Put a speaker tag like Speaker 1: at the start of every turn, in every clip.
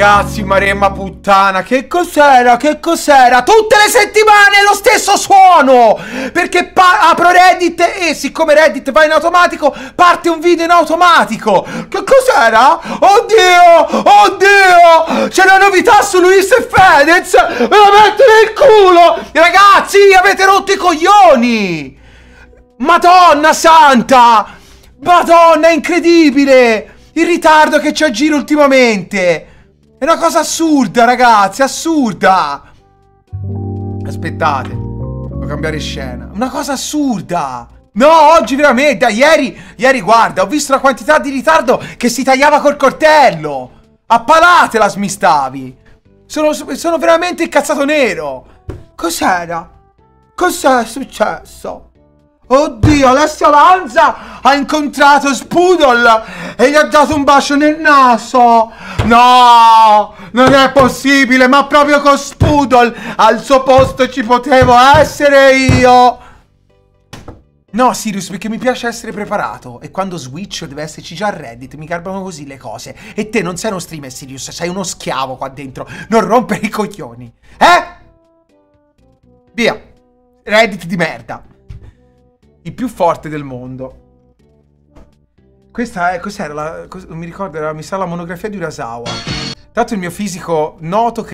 Speaker 1: ragazzi, Maremma puttana, che cos'era? Che cos'era? Tutte le settimane lo stesso suono! Perché apro Reddit e siccome Reddit va in automatico, parte un video in automatico! Che cos'era? Oddio! Oddio! C'è una novità su Luis e Fedez! Me la metto nel culo! Ragazzi, avete rotto i coglioni! Madonna santa! Madonna, incredibile! Il ritardo che ci aggira ultimamente! È una cosa assurda, ragazzi, assurda! Aspettate, devo cambiare scena. Una cosa assurda! No, oggi veramente, ieri, ieri guarda, ho visto la quantità di ritardo che si tagliava col coltello! A palate la smistavi! Sono, sono veramente incazzato nero! Cos'era? Cos'è successo? Oddio, Alessia Lanza ha incontrato Spoodle e gli ha dato un bacio nel naso. No, non è possibile, ma proprio con Spoodle al suo posto ci potevo essere io. No, Sirius, perché mi piace essere preparato. E quando switch deve esserci già Reddit, mi garbano così le cose. E te non sei uno streamer, Sirius, sei uno schiavo qua dentro. Non rompere i coglioni. Eh? Via. Reddit di merda il più forte del mondo. Questa è, cos'era? La, cos, non mi ricordo, era, mi sa la monografia di Urasawa. Tanto il mio fisico noto che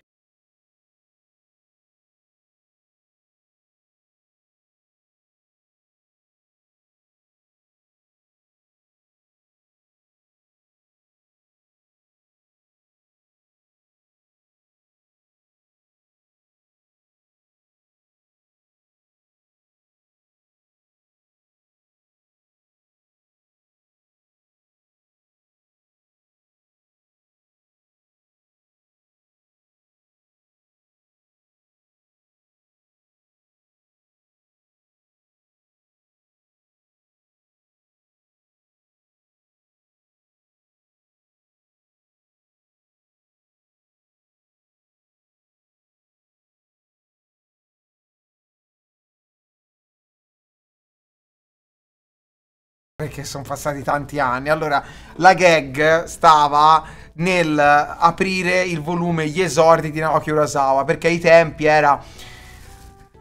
Speaker 1: perché sono passati tanti anni. Allora, la gag stava nel aprire il volume Gli esordi di Naoki Urasawa, perché ai tempi era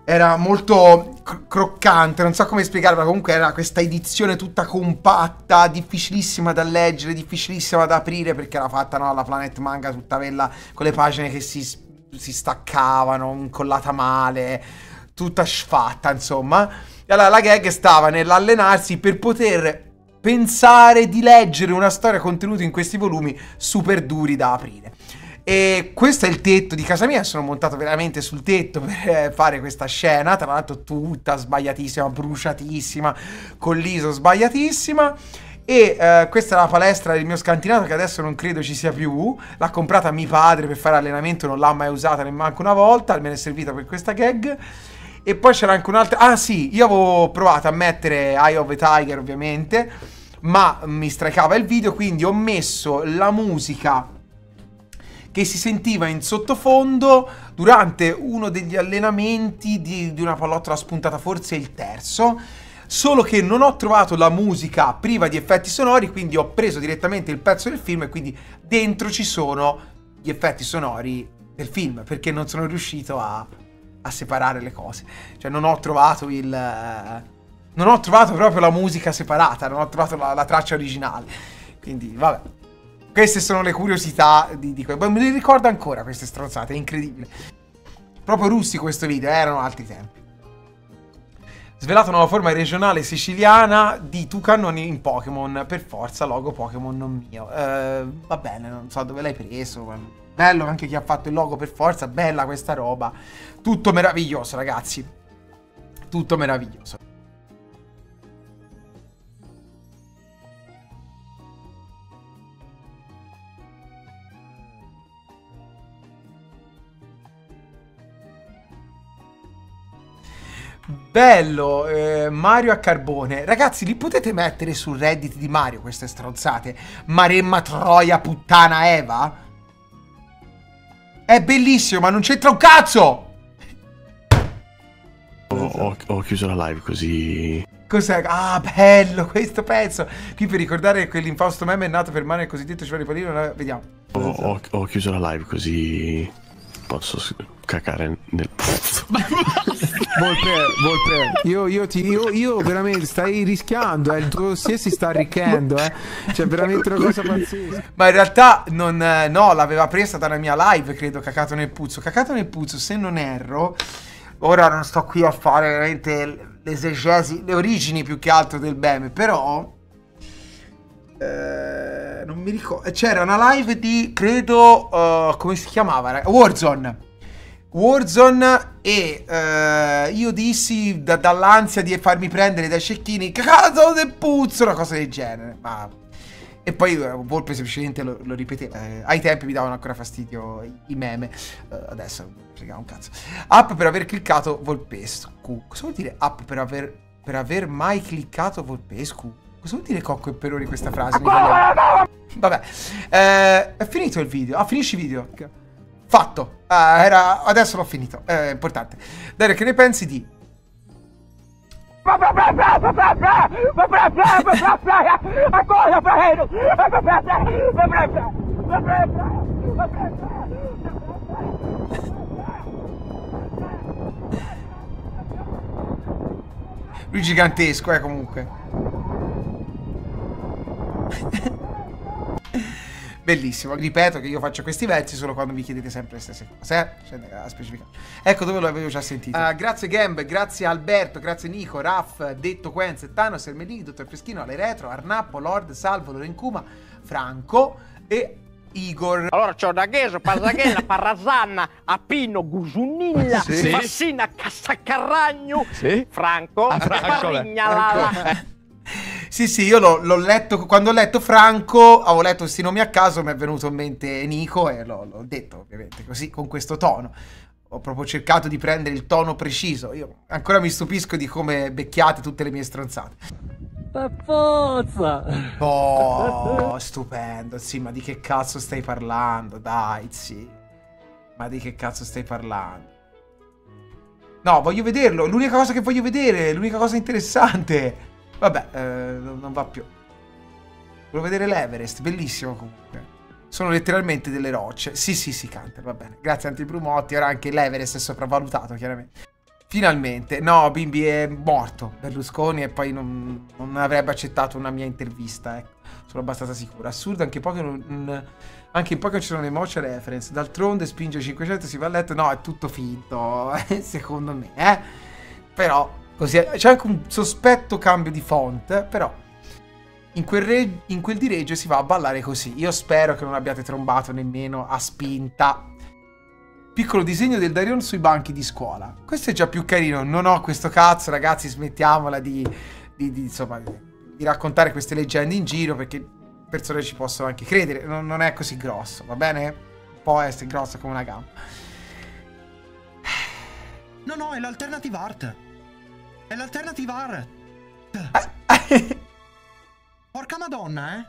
Speaker 1: era molto cr croccante, non so come spiegarlo, ma comunque era questa edizione tutta compatta, difficilissima da leggere, difficilissima da aprire perché era fatta no, alla Planet Manga tutta bella con le pagine che si, si staccavano, incollata male, tutta sfatta, insomma. E allora la gag stava nell'allenarsi per poter pensare di leggere una storia contenuta in questi volumi super duri da aprire. E questo è il tetto di casa mia, sono montato veramente sul tetto per eh, fare questa scena, tra l'altro tutta sbagliatissima, bruciatissima, con l'ISO sbagliatissima. E uh, questa è la palestra del mio scantinato che adesso non credo ci sia più. L'ha comprata mio padre per fare allenamento, non l'ha mai usata nemmeno una volta, me ne è servita per questa gag. E poi c'era anche un'altra... Ah sì, io avevo provato a mettere Eye of the Tiger ovviamente, ma mi stracava il video, quindi ho messo la musica che si sentiva in sottofondo durante uno degli allenamenti di, di una pallottola spuntata, forse il terzo. Solo che non ho trovato la musica priva di effetti sonori, quindi ho preso direttamente il pezzo del film e quindi dentro ci sono gli effetti sonori del film, perché non sono riuscito a a separare le cose. Cioè non ho trovato il... non ho trovato proprio la musica separata, non ho trovato la, la traccia originale. Quindi, vabbè. Queste sono le curiosità di, di me le ricordo ancora queste stronzate, è incredibile. Proprio russi questo video, eh, erano altri tempi. Svelato nuova forma regionale siciliana di Tucannone in Pokémon. Per forza, logo Pokémon non mio. Eh, va bene, non so dove l'hai preso. Bello anche chi ha fatto il logo per forza, bella questa roba. Tutto meraviglioso, ragazzi. Tutto meraviglioso. Bello, eh, Mario a carbone. Ragazzi, li potete mettere sul Reddit di Mario queste stronzate? Maremma Troia puttana Eva? È bellissimo, ma non c'entra un cazzo!
Speaker 2: Ho, ho, ho, chiuso la live così.
Speaker 1: Cos'è? Ah, bello questo pezzo! Qui per ricordare che quell'infausto meme è nato per mano il cosiddetto cioè Ripolino. Vediamo.
Speaker 2: Ho, ho- ho chiuso la live così posso cacare nel...
Speaker 3: Volpe, Volpe, io, io, ti, io, io veramente stai rischiando, eh, il tuo dossier si sta arricchendo, eh. Cioè, veramente una cosa pazzesca.
Speaker 1: Ma in realtà non, eh, no, l'aveva presa dalla mia live, credo, Cacato nel Puzzo. Cacato nel Puzzo, se non erro, ora non sto qui a fare veramente l'esegesi, le origini più che altro del meme, però... eh, non mi ricordo. C'era una live di, credo, eh, come si chiamava? Warzone. Warzone e eh, io dissi da- dall'ansia di farmi prendere dai cecchini Cacato del Puzzo, una cosa del genere. Ma e poi eh, Volpe semplicemente lo, lo ripeteva. Eh, ai tempi mi davano ancora fastidio i, meme. Eh, adesso frega un cazzo. App per aver cliccato Volpescu. Cosa vuol dire app per aver, per aver mai cliccato Volpescu? Cosa vuol dire Cocco e Peroni questa frase italiano? Vabbè, eh, è finito il video. Ah, finisci il video. Fatto. Ah, era... Adesso l'ho finito. È importante. Dario, che ne pensi di Lui gigantesco, eh, comunque. Bellissimo. Ripeto che io faccio questi versi solo quando mi chiedete sempre le stesse cose. Eh? Scende a specificare. Ecco dove lo avevo già sentito. Ah, grazie Gamb, grazie Alberto, grazie Nico, Raff, Detto Quenz, Thanos, Ermelini, Dottor Freschino, Ale Retro, Arnappo, Lord, Salvo, Lorencuma, Franco e Igor.
Speaker 4: Allora c'ho da Gheso, Pasaghella, Parrasanna, Appino, Gusunnilla,
Speaker 5: Sì.
Speaker 4: Massina, Cassaccarragno,
Speaker 5: Sì.
Speaker 4: Franco,
Speaker 5: Ah, Franco, beh.
Speaker 4: Sparrignalala.
Speaker 1: Sì, sì, io l'ho, l'ho letto. Quando ho letto Franco, avevo letto questi nomi a caso, mi è venuto in mente Nico e l'ho, l'ho detto, ovviamente, così, con questo tono. Ho proprio cercato di prendere il tono preciso. Io ancora mi stupisco di come becchiate tutte le mie stronzate. Oh, stupendo. Sì, ma di che cazzo stai parlando? Dai, sì. Ma di che cazzo stai parlando? No, voglio vederlo. L'unica cosa che voglio vedere, l'unica cosa interessante. Vabbè, eh, non va più. Volevo vedere l'Everest, bellissimo comunque. Sono letteralmente delle rocce. Sì, sì, sì, Canter, va bene. Grazie Antibrumotti, ora anche l'Everest è sopravvalutato, chiaramente. Finalmente, no, Bimbi è morto Berlusconi e poi non, non avrebbe accettato una mia intervista, ecco, sono abbastanza sicuro. Assurdo, anche poi non, anche in poco ci sono le emotion reference. D'altronde spinge 500 si va a letto, no, è tutto finto, secondo me, eh. Però, così, c'è anche un sospetto cambio di font, però in quel, re- in quel di Reggio si va a ballare così. Io spero che non abbiate trombato nemmeno a spinta. Piccolo disegno del Darion sui banchi di scuola. Questo è già più carino. Non ho questo cazzo, ragazzi. Smettiamola di, di- di, insomma, di raccontare queste leggende in giro perché persone ci possono anche credere. Non, non è così grosso, va bene? Può essere grosso come una gamba.
Speaker 6: No, no, è l'alternative art. È l'alternative art. Porca madonna, eh.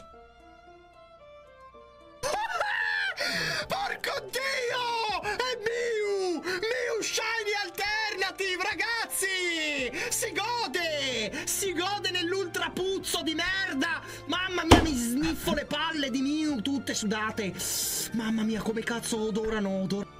Speaker 6: Porco Dio! È Miu! Miu Shiny Alternative, ragazzi! Si gode! Si gode nell'ultra puzzo di merda! Mamma mia, mi sniffo le palle di Miu tutte sudate! Mamma mia, come cazzo odorano, odorano.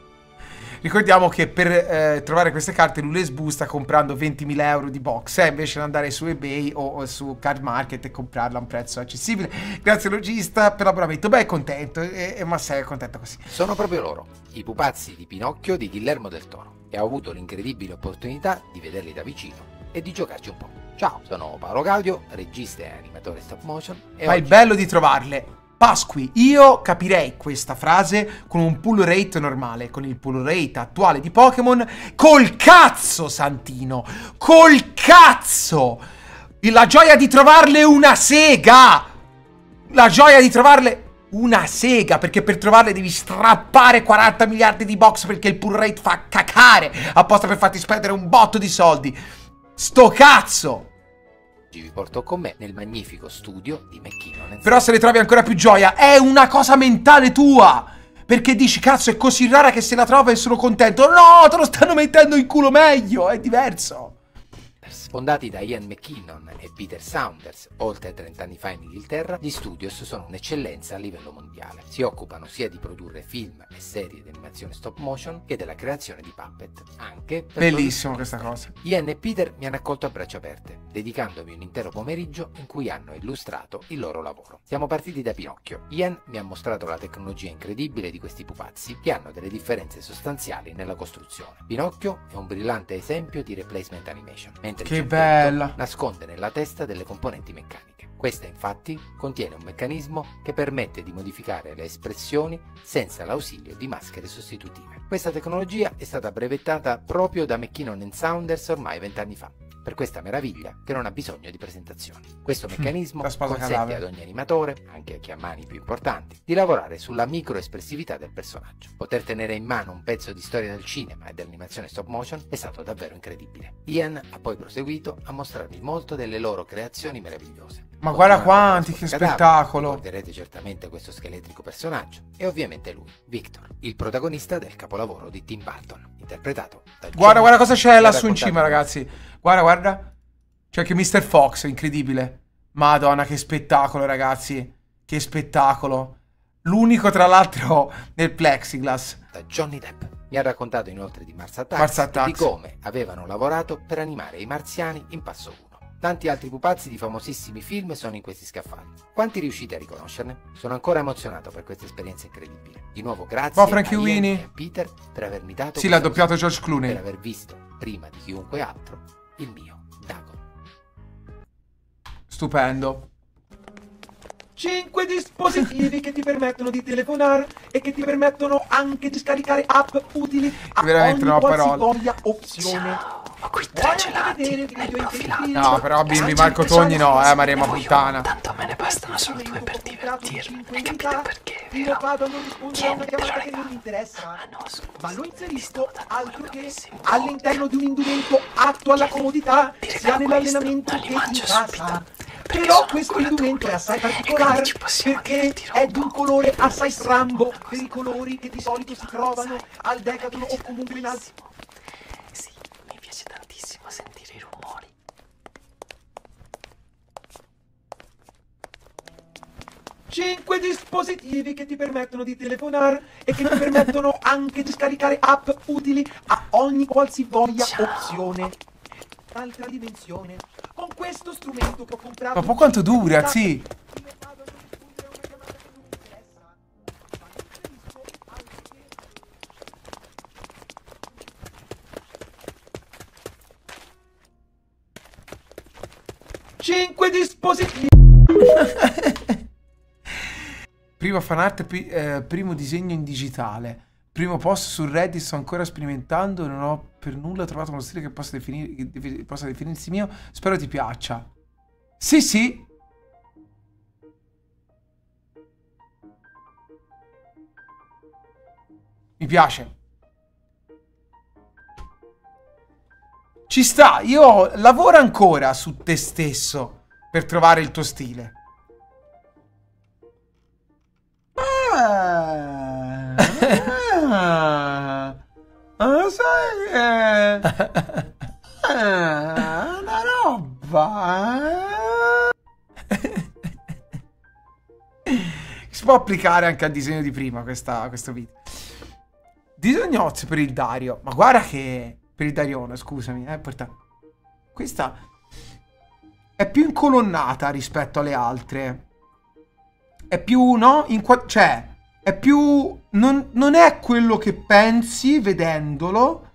Speaker 1: Ricordiamo che per eh, trovare queste carte l'Ulesbu sta comprando 20.000 euro di box, eh, invece di andare su eBay o, o su Card Market e comprarla a un prezzo accessibile. Grazie Logista per l'abbonamento. Beh, è contento, e, e ma sei contento così.
Speaker 7: Sono proprio loro, i pupazzi di Pinocchio di Guillermo del Toro, e ho avuto l'incredibile opportunità di vederli da vicino e di giocarci un po'. Ciao, sono Paolo Gaudio, regista e animatore stop motion, e
Speaker 1: Ma il
Speaker 7: oggi
Speaker 1: bello di trovarle. Pasqui, io capirei questa frase con un pull rate normale, con il pull rate attuale di Pokémon. Col cazzo, Santino! Col cazzo! La gioia di trovarle una sega! La gioia di trovarle una sega, perché per trovarle devi strappare 40 miliardi di box perché il pull rate fa cacare, apposta per farti spendere un botto di soldi. Sto cazzo!
Speaker 7: Vi porto con me nel magnifico studio di McKinnon
Speaker 1: Però se ne trovi ancora più gioia, è una cosa mentale tua! Perché dici, cazzo, è così rara che se la trovo e sono contento. No, te lo stanno mettendo in culo meglio, è diverso.
Speaker 7: Saunders. Fondati da Ian McKinnon e Peter Saunders oltre 30 anni fa in Inghilterra, gli studios sono un'eccellenza a livello mondiale. Si occupano sia di produrre film e serie di animazione stop motion che della creazione di puppet. Anche per
Speaker 1: Bellissimo questa cosa.
Speaker 7: Ian e Peter mi hanno accolto a braccia aperte, dedicandomi un intero pomeriggio in cui hanno illustrato il loro lavoro. Siamo partiti da Pinocchio. Ian mi ha mostrato la tecnologia incredibile di questi pupazzi che hanno delle differenze sostanziali nella costruzione. Pinocchio è un brillante esempio di replacement animation, mentre
Speaker 1: Che bella.
Speaker 7: nasconde nella testa delle componenti meccaniche. Questa infatti contiene un meccanismo che permette di modificare le espressioni senza l'ausilio di maschere sostitutive. Questa tecnologia è stata brevettata proprio da McKinnon Saunders ormai vent'anni fa. Per questa meraviglia che non ha bisogno di presentazioni. Questo meccanismo
Speaker 1: la sposa
Speaker 7: consente
Speaker 1: cadavere.
Speaker 7: ad ogni animatore, anche a chi ha mani più importanti, di lavorare sulla microespressività del personaggio. Poter tenere in mano un pezzo di storia del cinema e dell'animazione stop motion è stato davvero incredibile. Ian ha poi proseguito a mostrarmi molto delle loro creazioni meravigliose.
Speaker 1: Ma guarda quanti, che
Speaker 7: cadavere,
Speaker 1: spettacolo.
Speaker 7: Ricorderete certamente questo scheletrico personaggio e ovviamente lui, Victor, il protagonista del capolavoro di Tim Burton, interpretato da
Speaker 1: Guarda, guarda cosa c'è lassù in cima, ragazzi. Guarda, guarda. C'è anche Mr. Fox, incredibile. Madonna, che spettacolo, ragazzi. Che spettacolo. L'unico, tra l'altro, nel plexiglass.
Speaker 7: da Johnny Depp. Mi ha raccontato inoltre di Mars Attacks,
Speaker 1: Mars
Speaker 7: e
Speaker 1: Attacks.
Speaker 7: di come avevano lavorato per animare i marziani in passo 1. Tanti altri pupazzi di famosissimi film sono in questi scaffali. Quanti riuscite a riconoscerne? Sono ancora emozionato per questa esperienza incredibile. Di nuovo grazie
Speaker 1: Oh,
Speaker 7: a Ian e a Peter per avermi dato
Speaker 1: Sì, l'ha doppiato George Clooney.
Speaker 7: per aver visto, prima di chiunque altro, il mio Dagon.
Speaker 1: Stupendo. 5 dispositivi che ti permettono di telefonare e che ti permettono anche di scaricare app utili a
Speaker 3: Veramente
Speaker 1: ogni qualsivoglia opzione.
Speaker 5: Ho qui tre gelati affilati.
Speaker 1: film?
Speaker 3: No, però bimbi Marco Togni no, eh,
Speaker 5: voglio
Speaker 3: puttana.
Speaker 5: Tanto me ne bastano solo due per divertirmi. Hai capito perché, vero? Tieni, te lo regalo.
Speaker 1: mi interessa.
Speaker 5: Ah no, scusa.
Speaker 1: Ma lo inserisco altro che all'interno di un indumento atto alla comodità sia nell'allenamento che in casa. Però questo indumento è assai particolare perché è di un colore assai strambo per i colori che di solito si trovano al Decathlon o comunque in altri
Speaker 5: piace tantissimo sentire i rumori.
Speaker 1: Cinque dispositivi che ti permettono di telefonare e che ti permettono anche di scaricare app utili a ogni qualsivoglia
Speaker 5: Ciao.
Speaker 1: opzione. Altra dimensione. Con questo strumento che ho comprato.
Speaker 3: Ma poi quanto dura, sì?
Speaker 1: 5 dispositivi.
Speaker 3: Prima fanart, eh, primo disegno in digitale. Primo post su Reddit, sto ancora sperimentando non ho per nulla trovato uno stile che possa, definir che possa definirsi mio. Spero ti piaccia. Sì, sì, Mi piace. Ci sta, io lavoro ancora su te stesso per trovare il tuo stile.
Speaker 1: Ah, ah, ah, sai che... Ah, una roba...
Speaker 3: Si può applicare anche al disegno di prima questa- questo video. Disegnozzi per il Dario. Ma guarda che... Per il Darione, scusami. Eh, porta- Questa è più incolonnata rispetto alle altre. È più, no? In cioè, è più... Non, non è quello che pensi vedendolo,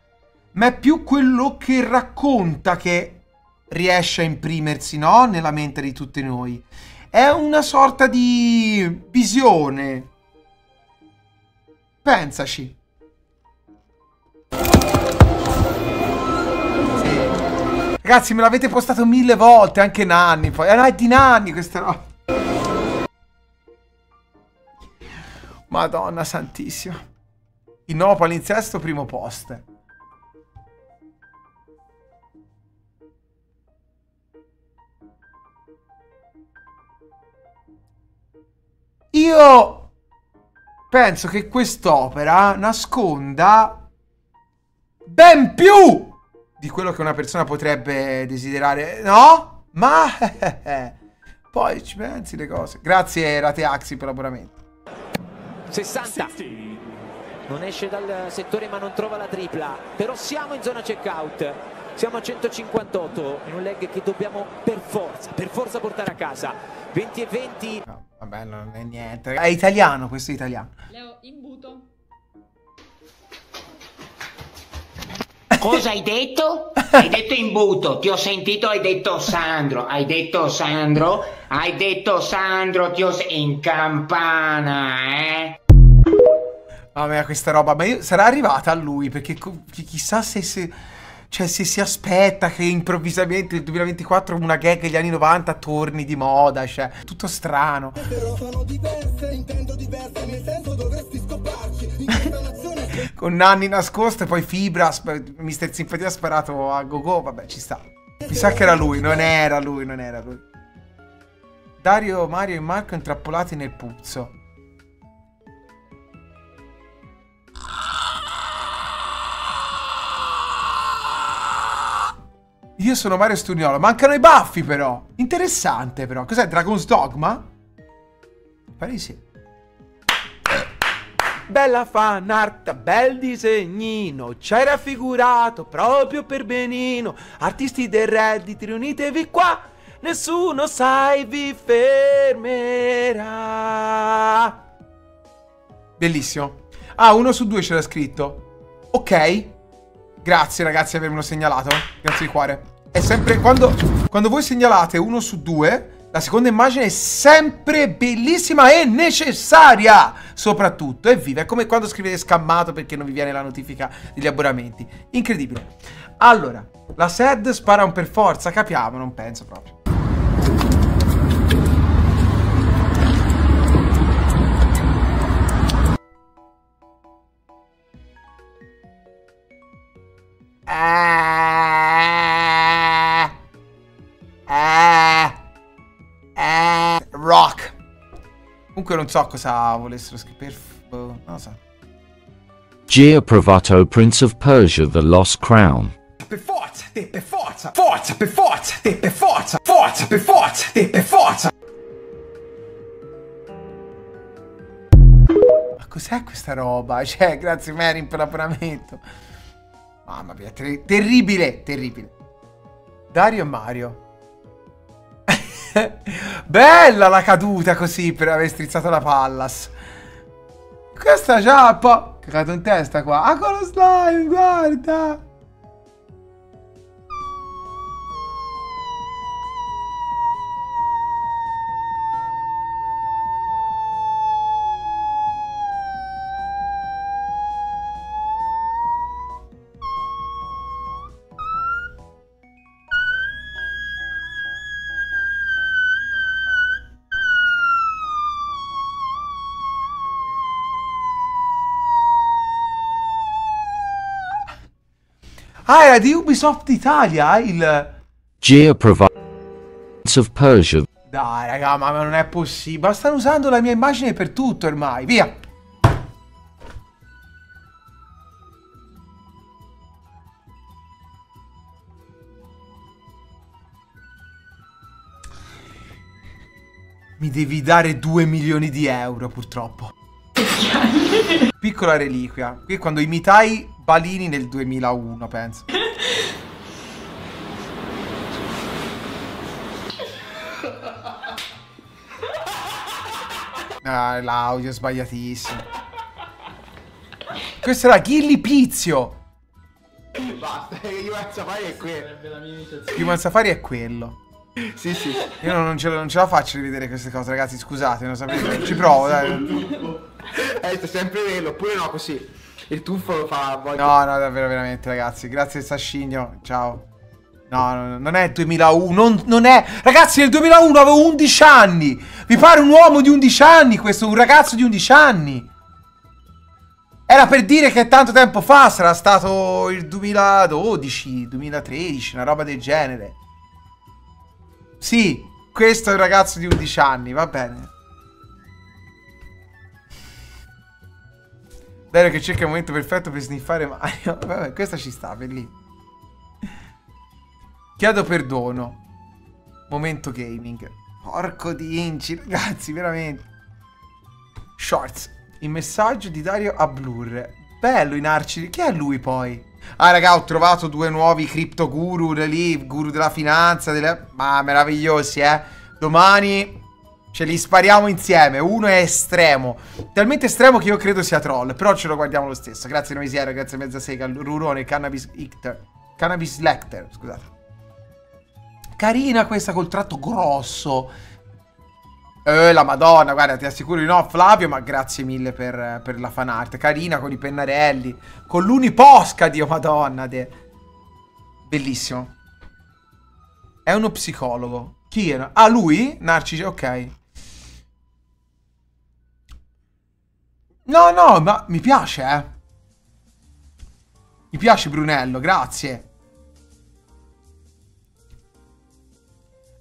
Speaker 3: ma è più quello che racconta che riesce a imprimersi, no? Nella mente di tutti noi. È una sorta di visione. Pensaci. Ragazzi, me l'avete postato mille volte, anche Nanni. Poi, eh, no, è di Nanni questa roba. Madonna santissima. Il nuovo palinsesto, primo post. Io penso che quest'opera nasconda ben più
Speaker 1: di quello che una persona potrebbe desiderare. No? Ma poi ci pensi le cose. Grazie Rateaxi per l'abbonamento.
Speaker 8: 60 non esce dal settore ma non trova la tripla però siamo in zona checkout siamo a 158 in un leg che dobbiamo per forza per forza portare a casa 20 e 20
Speaker 1: No, vabbè, non è niente. È italiano, questo è italiano.
Speaker 9: Leo, imbuto.
Speaker 10: Cosa hai detto? Hai detto imbuto, ti ho sentito, hai detto Sandro, hai detto Sandro, hai detto Sandro, ti ho se- in campana, eh?
Speaker 1: Mamma mia, questa roba. Ma io, sarà arrivata a lui perché chissà se, se, cioè, se si aspetta che improvvisamente nel 2024 una gag degli anni 90 torni di moda. Cioè, tutto strano. Con Nanni nascosto e poi Fibra. sp- Mister ha sparato a Gogo. Vabbè, ci sta. Mi sa che era lui. Non era lui, non era lui. Dario, Mario e Marco intrappolati nel puzzo. Io sono Mario Stuniolo. Mancano i baffi, però. Interessante, però. Cos'è? Dragon's Dogma? Pare di sì.
Speaker 11: Bella fan art, bel disegnino, c'è raffigurato proprio per benino. Artisti del Reddit, riunitevi qua, nessuno sai vi fermerà.
Speaker 1: Bellissimo. Ah, uno su due c'era scritto. Ok. Grazie, ragazzi, di avermelo segnalato. Grazie di cuore. È sempre. Quando, quando voi segnalate uno su due. La seconda immagine è sempre bellissima e necessaria. Soprattutto, evviva. È come quando scrivete scammato perché non vi viene la notifica degli abbonamenti. Incredibile. Allora, la SED spara un per forza, capiamo, non penso proprio. Eh, eh, eh, rock. Comunque non so cosa volessero scrivere. boh, Non lo so.
Speaker 12: Giacomo Prince of Persia The Lost Crown.
Speaker 1: Per forza, te per forza, forza, per forza, te per forza, forza, per forza, te per forza. Ma cos'è questa roba? Cioè, grazie Marin per l'abbonamento. Mamma mia, ter- terribile, terribile. Dario e Mario. Bella la caduta così per aver strizzato la Pallas. Questa già un po'... Cagato in testa qua. Ah, con lo slime, guarda. Ah, era di Ubisoft Italia il...
Speaker 12: Giacomo Prince of Persia
Speaker 1: Dai, raga, ma non è possibile. Ma stanno usando la mia immagine per tutto ormai. Via. Mi devi dare 2 milioni di euro, purtroppo. Piccola reliquia. Qui quando imitai Balini nel 2001, penso. Ah, l'audio è sbagliatissimo. Questo era Ghilli Pizio.
Speaker 3: Basta, Human Safari è quello.
Speaker 1: Human Safari è quello.
Speaker 3: Sì, sì.
Speaker 1: Io non, ce, la- non ce la faccio rivedere queste cose, ragazzi. Scusate, non sapete. Ci provo, dai.
Speaker 3: Eh, sempre quello, oppure no, così. Il tuffo lo fa a volte.
Speaker 1: No, no, davvero, veramente, ragazzi. Grazie, Sascigno. Ciao. No, no, non è 2001. Non, non è. Ragazzi, nel 2001 avevo 11 anni. Vi pare un uomo di 11 anni questo? Un ragazzo di 11 anni. Era per dire che tanto tempo fa sarà stato il 2012, 2013, una roba del genere. Sì, questo è un ragazzo di 11 anni, va bene. Dario che cerca il momento perfetto per sniffare Mario. Vabbè, questa ci sta, bellissimo. Chiedo perdono. Momento gaming. Porco di inci, ragazzi, veramente. Shorts. Il messaggio di Dario a Blur. Bello in arci. Chi è lui poi? Ah, raga, ho trovato due nuovi crypto guru lì, guru della finanza. Delle... Ma meravigliosi, eh. Domani ce li spariamo insieme. Uno è estremo. Talmente estremo che io credo sia troll. Però ce lo guardiamo lo stesso. Grazie Noisiero, grazie Mezza Sega, Rurone, Cannabis Icter. Cannabis Lecter, scusate. Carina questa col tratto grosso. Eh, la madonna, guarda, ti assicuro di no, Flavio, ma grazie mille per, per la fanart. Carina con i pennarelli, con l'uniposca, Dio madonna. De. Bellissimo. È uno psicologo. Chi era? Ah, lui? Narcisi, ok. No, no, ma mi piace, eh. Mi piace Brunello, grazie.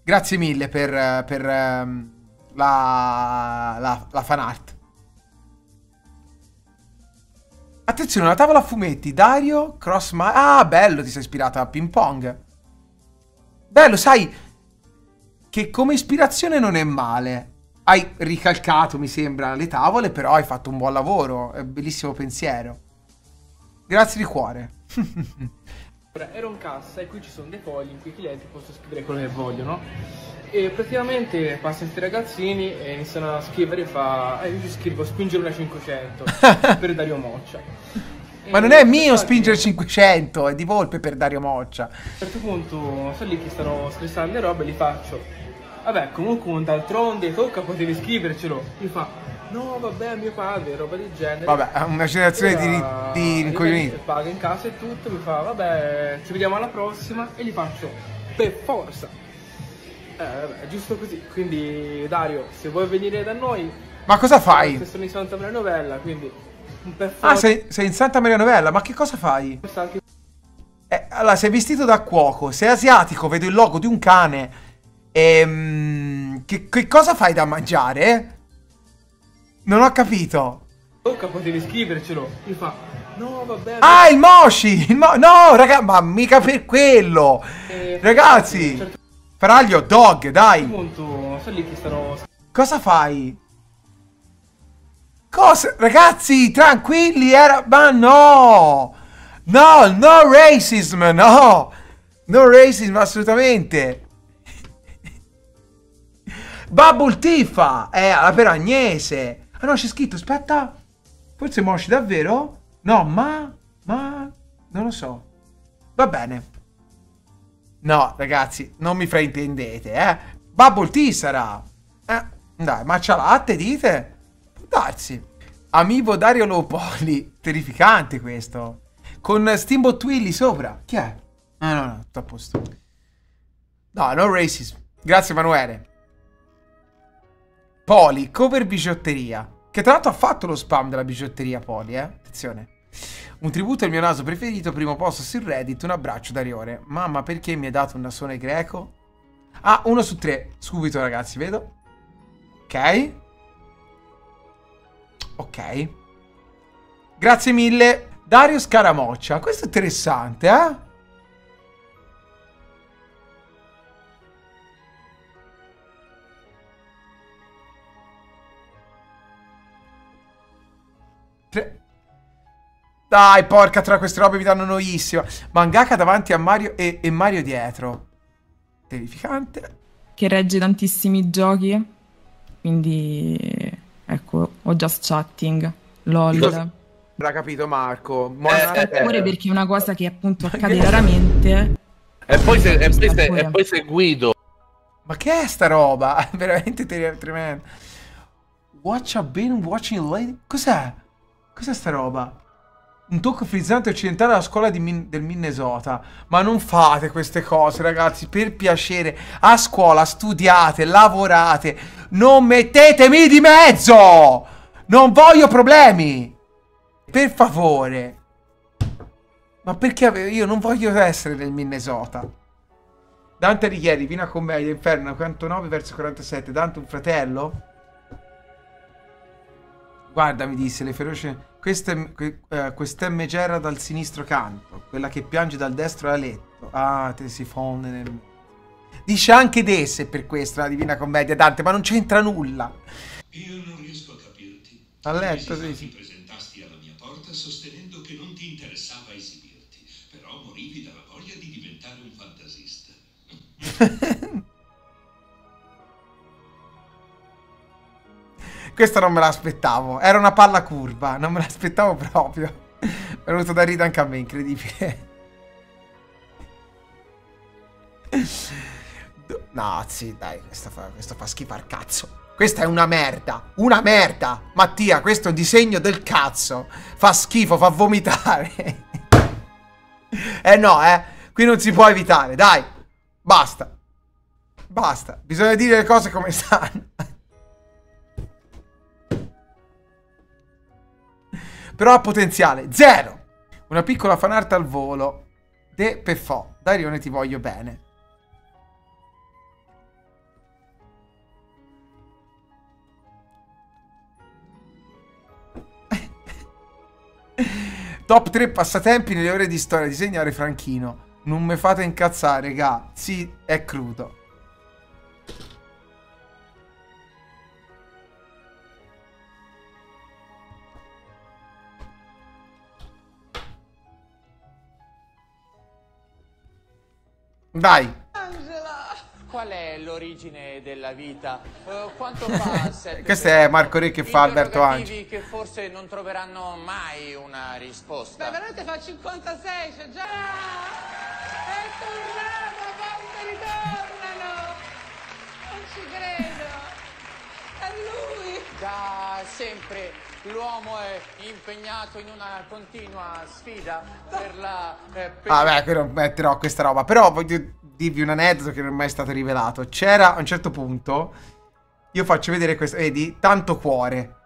Speaker 1: Grazie mille per, per um, la, la, la fan art. Attenzione, una tavola a fumetti. Dario, Cross Ah, bello, ti sei ispirata a ping pong. Bello, sai che come ispirazione non è male. Hai ricalcato, mi sembra, le tavole, però hai fatto un buon lavoro. È un bellissimo pensiero. Grazie di cuore.
Speaker 9: Ero in cassa e qui ci sono dei fogli in cui i clienti possono scrivere quello che vogliono. E praticamente passano questi ragazzini e iniziano a scrivere e fa eh, io scrivo spingere una 500 per Dario Moccia.
Speaker 1: Ma non è mio spingere 500 è di Volpe per Dario Moccia.
Speaker 9: A un certo punto sono lì che stanno stressando le robe e li faccio. Vabbè comunque d'altronde tocca potevi scrivercelo. Mi fa No, vabbè, mio padre, roba del genere.
Speaker 1: Vabbè, una generazione
Speaker 9: Allora,
Speaker 1: di, di rincoglioniti.
Speaker 9: Paga in casa e tutto, mi fa, vabbè, ci vediamo alla prossima e gli faccio, per forza. Eh, vabbè, giusto così. Quindi, Dario, se vuoi venire da noi...
Speaker 1: Ma cosa fai?
Speaker 9: Se sono in Santa Maria Novella, quindi... Per forza...
Speaker 1: Ah, sei, sei in Santa Maria Novella, ma che cosa fai? Eh, allora, sei vestito da cuoco, sei asiatico, vedo il logo di un cane. Ehm, che, che cosa fai da mangiare? Non ho capito.
Speaker 9: Tocca, potevi scrivercelo. Mi fa, no, vabbè...
Speaker 1: Ah, il Moshi! Il mo no, raga, ma mica per quello!
Speaker 9: Eh,
Speaker 1: Ragazzi!
Speaker 9: certo-
Speaker 1: Farà gli hot dog, dai!
Speaker 9: Appunto, sono lì che stanno...
Speaker 1: Cosa fai? Cosa? Ragazzi, tranquilli, era... Ma no! No, no racism, no! No racism, assolutamente! Bubble Tifa! È alla peragnese! Ah no, c'è scritto, aspetta! Forse Moshi davvero? No, ma... Ma... Non lo so. Va bene. No, ragazzi, non mi fraintendete, eh? Bubble Tea sarà. Eh, dai, matcha latte, dite? Può darsi. Amiibo Dario Lopoli. Terrificante questo. Con Steamboat Willy sopra. Chi è? Ah, no, no, tutto a posto. No, no racism. Grazie, Emanuele. Poli, cover bigiotteria. Che tra l'altro ha fatto lo spam della bigiotteria Poli, eh? Attenzione. Un tributo al mio naso preferito, primo posto su Reddit, un abbraccio da Riore. Mamma, perché mi hai dato un nasone greco? Ah, uno su tre. Subito, ragazzi, vedo. Ok. Ok. Grazie mille. Dario Scaramoccia. Questo è interessante, eh? Tre- Dai, porca, tra queste robe mi danno noissima. Mangaka davanti a Mario e, e Mario dietro. Terrificante.
Speaker 13: che regge tantissimi giochi, quindi ecco, ho just chatting, lol.
Speaker 1: L'ha capito Marco.
Speaker 13: Eh, pure perché è una cosa che appunto accade raramente.
Speaker 14: E poi se, e poi se- e poi se Guido.
Speaker 1: Ma che è sta roba? È veramente tre- tremendo. Watch a been watching lady. Cos'è? Cos'è sta roba? Un tocco frizzante occidentale alla scuola Min- del Minnesota. Ma non fate queste cose, ragazzi. Per piacere. A scuola studiate, lavorate. Non mettetemi di mezzo! Non voglio problemi! Per favore. Ma perché io non voglio essere nel Minnesota? Dante Righieri, Vina Commedia, Inferno, 49 verso 47. Dante un fratello? Guarda, mi disse, le feroci... Questa è, eh, questa è megera dal sinistro canto, quella che piange dal destro è la letta. Ah, te si fonde nel... Dice anche Desse per questo la Divina Commedia, Dante, ma non c'entra nulla.
Speaker 15: Io non riesco a capirti.
Speaker 1: A letto, sì,
Speaker 15: ti presentasti alla mia porta sostenendo che non ti interessava esibirti, però morivi dalla voglia di diventare un fantasista.
Speaker 1: Questa non me l'aspettavo. Era una palla curva, non me l'aspettavo proprio. È venuto da ridere anche a me, incredibile. No, sì, dai, questo fa, questo fa schifo al cazzo. Questa è una merda, una merda. Mattia, questo è un disegno del cazzo. Fa schifo, fa vomitare. eh no, eh. Qui non si può evitare, dai. Basta. Basta. Bisogna dire le cose come stanno. Però ha potenziale. Zero. Una piccola fanart al volo. De Peffò. Darione ti voglio bene. Top 3 passatempi nelle ore di storia. Disegnare Franchino. Non mi fate incazzare, ga. Sì, è crudo. Dai.
Speaker 16: Angela! Qual è l'origine della vita? Eh, quanto fa
Speaker 1: Questo è Marco Re che fa Alberto Angelo.
Speaker 16: Interrogativi che forse non troveranno mai una risposta.
Speaker 17: Beh, veramente fa 56, c'è già... È tornato, quando ritornano! Non ci credo!
Speaker 16: Da sempre l'uomo è impegnato in una continua sfida per la... eh, per-
Speaker 1: Vabbè, non metterò questa roba. Però voglio dirvi un aneddoto che non è mai stato rivelato. C'era a un certo punto. Io faccio vedere questo. Vedi, tanto cuore.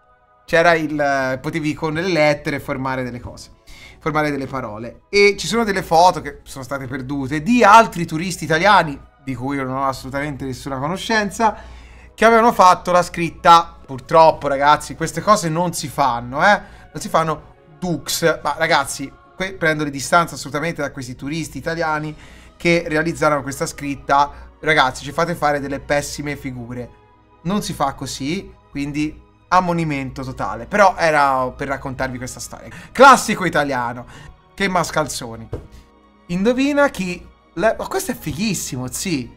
Speaker 1: C'era il. eh, Potevi con le lettere formare delle cose. Formare delle parole. E ci sono delle foto che sono state perdute di altri turisti italiani, di cui io non ho assolutamente nessuna conoscenza, che avevano fatto la scritta. Purtroppo, ragazzi, queste cose non si fanno, eh. Non si fanno Dux. Ma ragazzi, prendo le distanze assolutamente da questi turisti italiani che realizzarono questa scritta. Ragazzi, ci fate fare delle pessime figure. Non si fa così, quindi ammonimento totale. Però era per raccontarvi questa storia. Classico italiano. Che mascalzoni. Indovina chi... le- Ma questo è fighissimo, sì.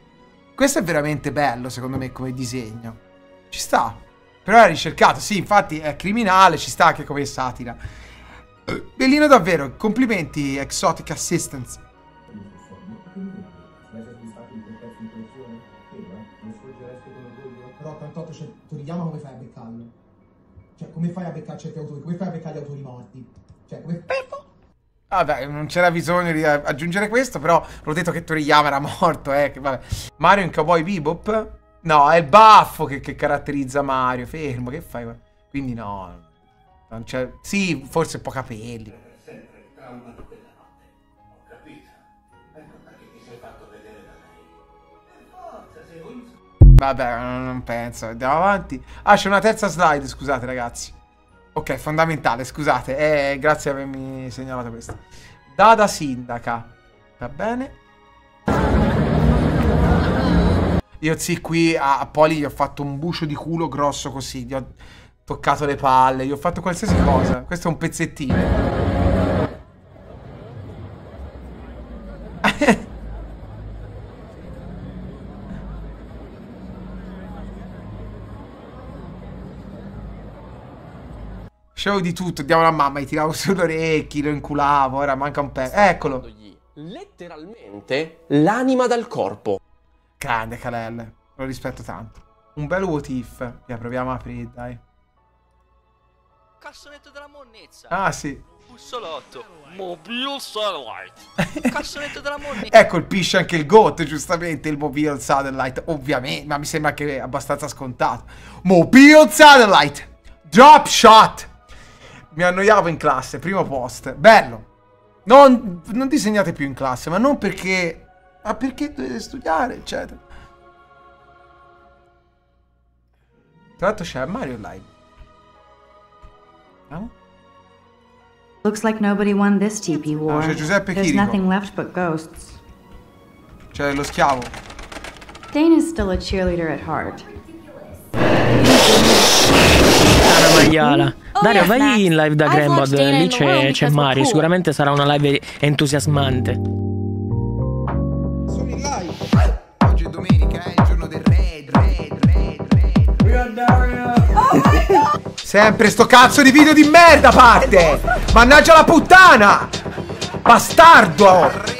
Speaker 1: Questo è veramente bello, secondo me, come disegno. Ci sta. Però è ricercato, sì, infatti è criminale, ci sta anche come satira. Bellino davvero, complimenti Exotic Assistance.
Speaker 18: Però 88 c'è Toriyama come fai a beccarlo? Cioè, come fai a beccare certi autori? Come fai a beccare gli autori morti? Cioè, come...
Speaker 1: Vabbè, non c'era bisogno di aggiungere questo, però l'ho detto che Toriyama era morto, eh. Che, vabbè. Mario in Cowboy Bebop? No, è il baffo che, che caratterizza Mario. Fermo, che fai? Quindi no. Non c'è... Sì, forse poca capelli.
Speaker 15: Sempre il trauma di quella notte. Ho capito. Ecco perché ti sei fatto vedere da lei. Per forza, sei egoista.
Speaker 1: Vabbè, non penso. Andiamo avanti. Ah, c'è una terza slide, scusate ragazzi. Ok, fondamentale, scusate. Eh, grazie per avermi segnalato questo. Dada Sindaca. Va bene. Io sì, qui a, a Poli gli ho fatto un bucio di culo grosso così. Gli ho toccato le palle, gli ho fatto qualsiasi cosa. Questo è un pezzettino. Facevo di tutto, diamo la mamma, gli tiravo sulle orecchie, lo inculavo, ora manca un pezzo. Eccolo.
Speaker 19: letteralmente l'anima dal corpo.
Speaker 1: Grande Calelle, lo rispetto tanto. Un bel what if. Ja, proviamo a aprire, dai.
Speaker 20: Cassonetto della monnezza.
Speaker 1: Ah, sì.
Speaker 20: Bussolotto. Mobile Satellite. Cassonetto della monnezza.
Speaker 1: E colpisce anche il GOAT, giustamente, il Mobile Satellite, ovviamente, ma mi sembra che abbastanza scontato. Mobile Satellite! Drop shot! Mi annoiavo in classe, primo post. Bello. Non, non disegnate più in classe, ma non perché... Ma perché dovete studiare, eccetera. Tra l'altro c'è Mario Live. Vediamo.
Speaker 21: Looks like nobody won this TP war.
Speaker 1: c'è Giuseppe
Speaker 21: There's
Speaker 1: Chirico.
Speaker 21: nothing left but ghosts.
Speaker 1: Cioè, lo schiavo.
Speaker 21: Dana's still a cheerleader at heart.
Speaker 22: Maiala.
Speaker 21: Oh,
Speaker 22: Dario,
Speaker 21: yes,
Speaker 22: vai in live da
Speaker 21: Dana
Speaker 22: lì c'è, c'è Mario,
Speaker 21: cool.
Speaker 22: sicuramente sarà una live entusiasmante.
Speaker 1: Sono in live. Oggi è domenica, è il giorno del Red, Red, Red, Red. Sempre sto cazzo di video di merda parte! Mannaggia la puttana! Bastardo!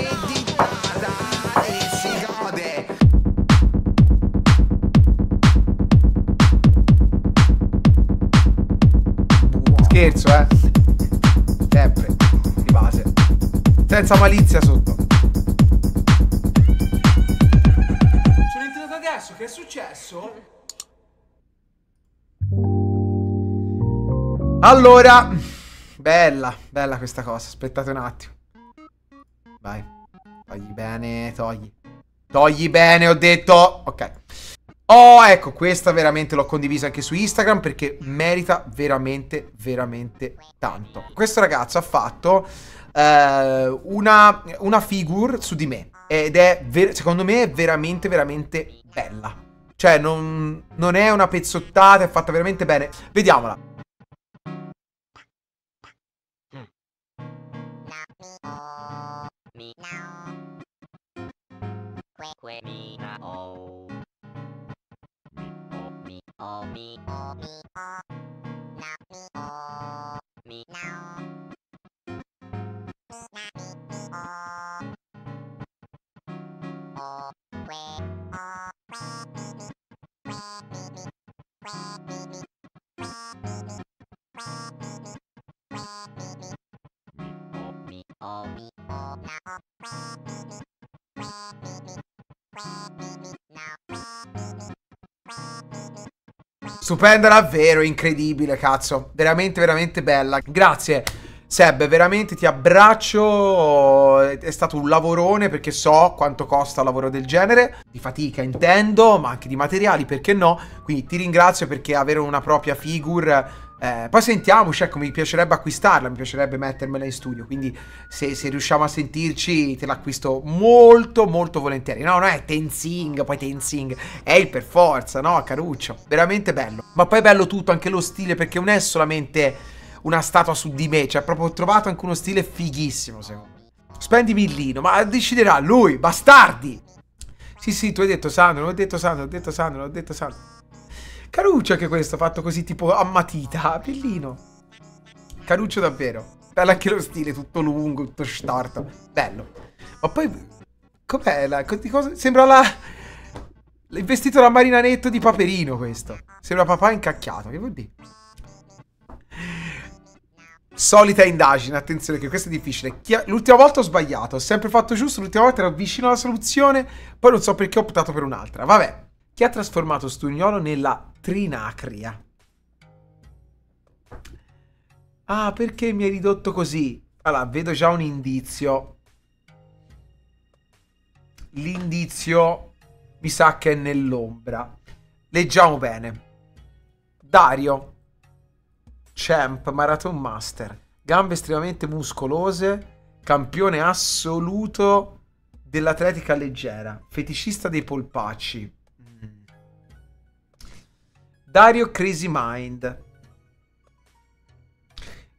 Speaker 1: Scherzo, eh? Sempre, di base. Senza malizia sotto.
Speaker 3: Sono entrato adesso, che è successo?
Speaker 1: Allora, bella, bella questa cosa. Aspettate un attimo. Vai. Togli bene, togli. Togli bene, ho detto. Ok. Oh, ecco, questa veramente l'ho condivisa anche su Instagram perché merita veramente, veramente tanto. Questo ragazzo ha fatto eh, una, una figure su di me ed è, secondo me, è veramente, veramente bella. Cioè, non, non è una pezzottata, è fatta veramente bene. Vediamola. おみおみおなみおみなおみなみみおおウェおウェみみウェみみウェみみウェみみウェみみウェみみみおみおなおウェみみウェみみウェみみなウェみみウェみみ Stupenda davvero, incredibile, cazzo. Veramente, veramente bella. Grazie. Seb, veramente ti abbraccio. È stato un lavorone perché so quanto costa un lavoro del genere. Di fatica intendo, ma anche di materiali, perché no? Quindi ti ringrazio perché avere una propria figure. Eh, poi sentiamoci, ecco, mi piacerebbe acquistarla, mi piacerebbe mettermela in studio. Quindi se, se riusciamo a sentirci, te l'acquisto molto, molto volentieri. No, non è Tenzing, poi Tenzing, è il per forza, no, caruccio. Veramente bello. Ma poi è bello tutto, anche lo stile, perché non è solamente una statua su di me, cioè proprio ho trovato anche uno stile fighissimo, secondo me. Spendi millino, ma deciderà lui, bastardi! Sì, sì, tu hai detto Sandro, non ho detto Sandro, ho detto Sandro, ho detto Sandro. Caruccio anche questo, fatto così tipo a matita, bellino. Caruccio davvero. Bello anche lo stile, tutto lungo, tutto storto. Bello. Ma poi, com'è la... cosa- Sembra la... Il vestito da marinanetto di Paperino questo. Sembra papà incacchiato, che vuol dire? Solita indagine, attenzione che questo è difficile. L'ultima volta ho sbagliato, ho sempre fatto giusto, l'ultima volta ero vicino alla soluzione, poi non so perché ho optato per un'altra. Vabbè. Chi ha trasformato Stugnolo nella Trinacria? Ah, perché mi hai ridotto così? Allora, vedo già un indizio. L'indizio mi sa che è nell'ombra. Leggiamo bene. Dario, champ, marathon master, gambe estremamente muscolose, campione assoluto dell'atletica leggera, feticista dei polpacci. Dario Crazy Mind.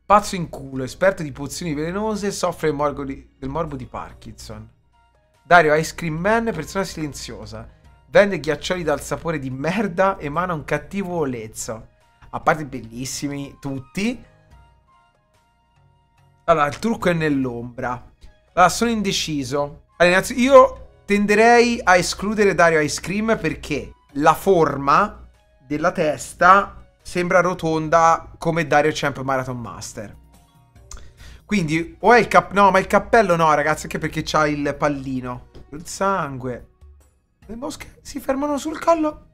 Speaker 1: Pazzo in culo, esperto di pozioni velenose, soffre del morbo di, del morbo di Parkinson. Dario Ice Cream Man, persona silenziosa. Vende ghiaccioli dal sapore di merda, emana un cattivo olezzo. A parte bellissimi tutti. Allora, il trucco è nell'ombra. Allora, sono indeciso. Allora, innanzi- io tenderei a escludere Dario Ice Cream perché la forma della testa sembra rotonda come Dario Champ Marathon Master. Quindi, o è il cap... No, ma il cappello no, ragazzi, anche perché c'ha il pallino. Il sangue. Le mosche si fermano sul collo.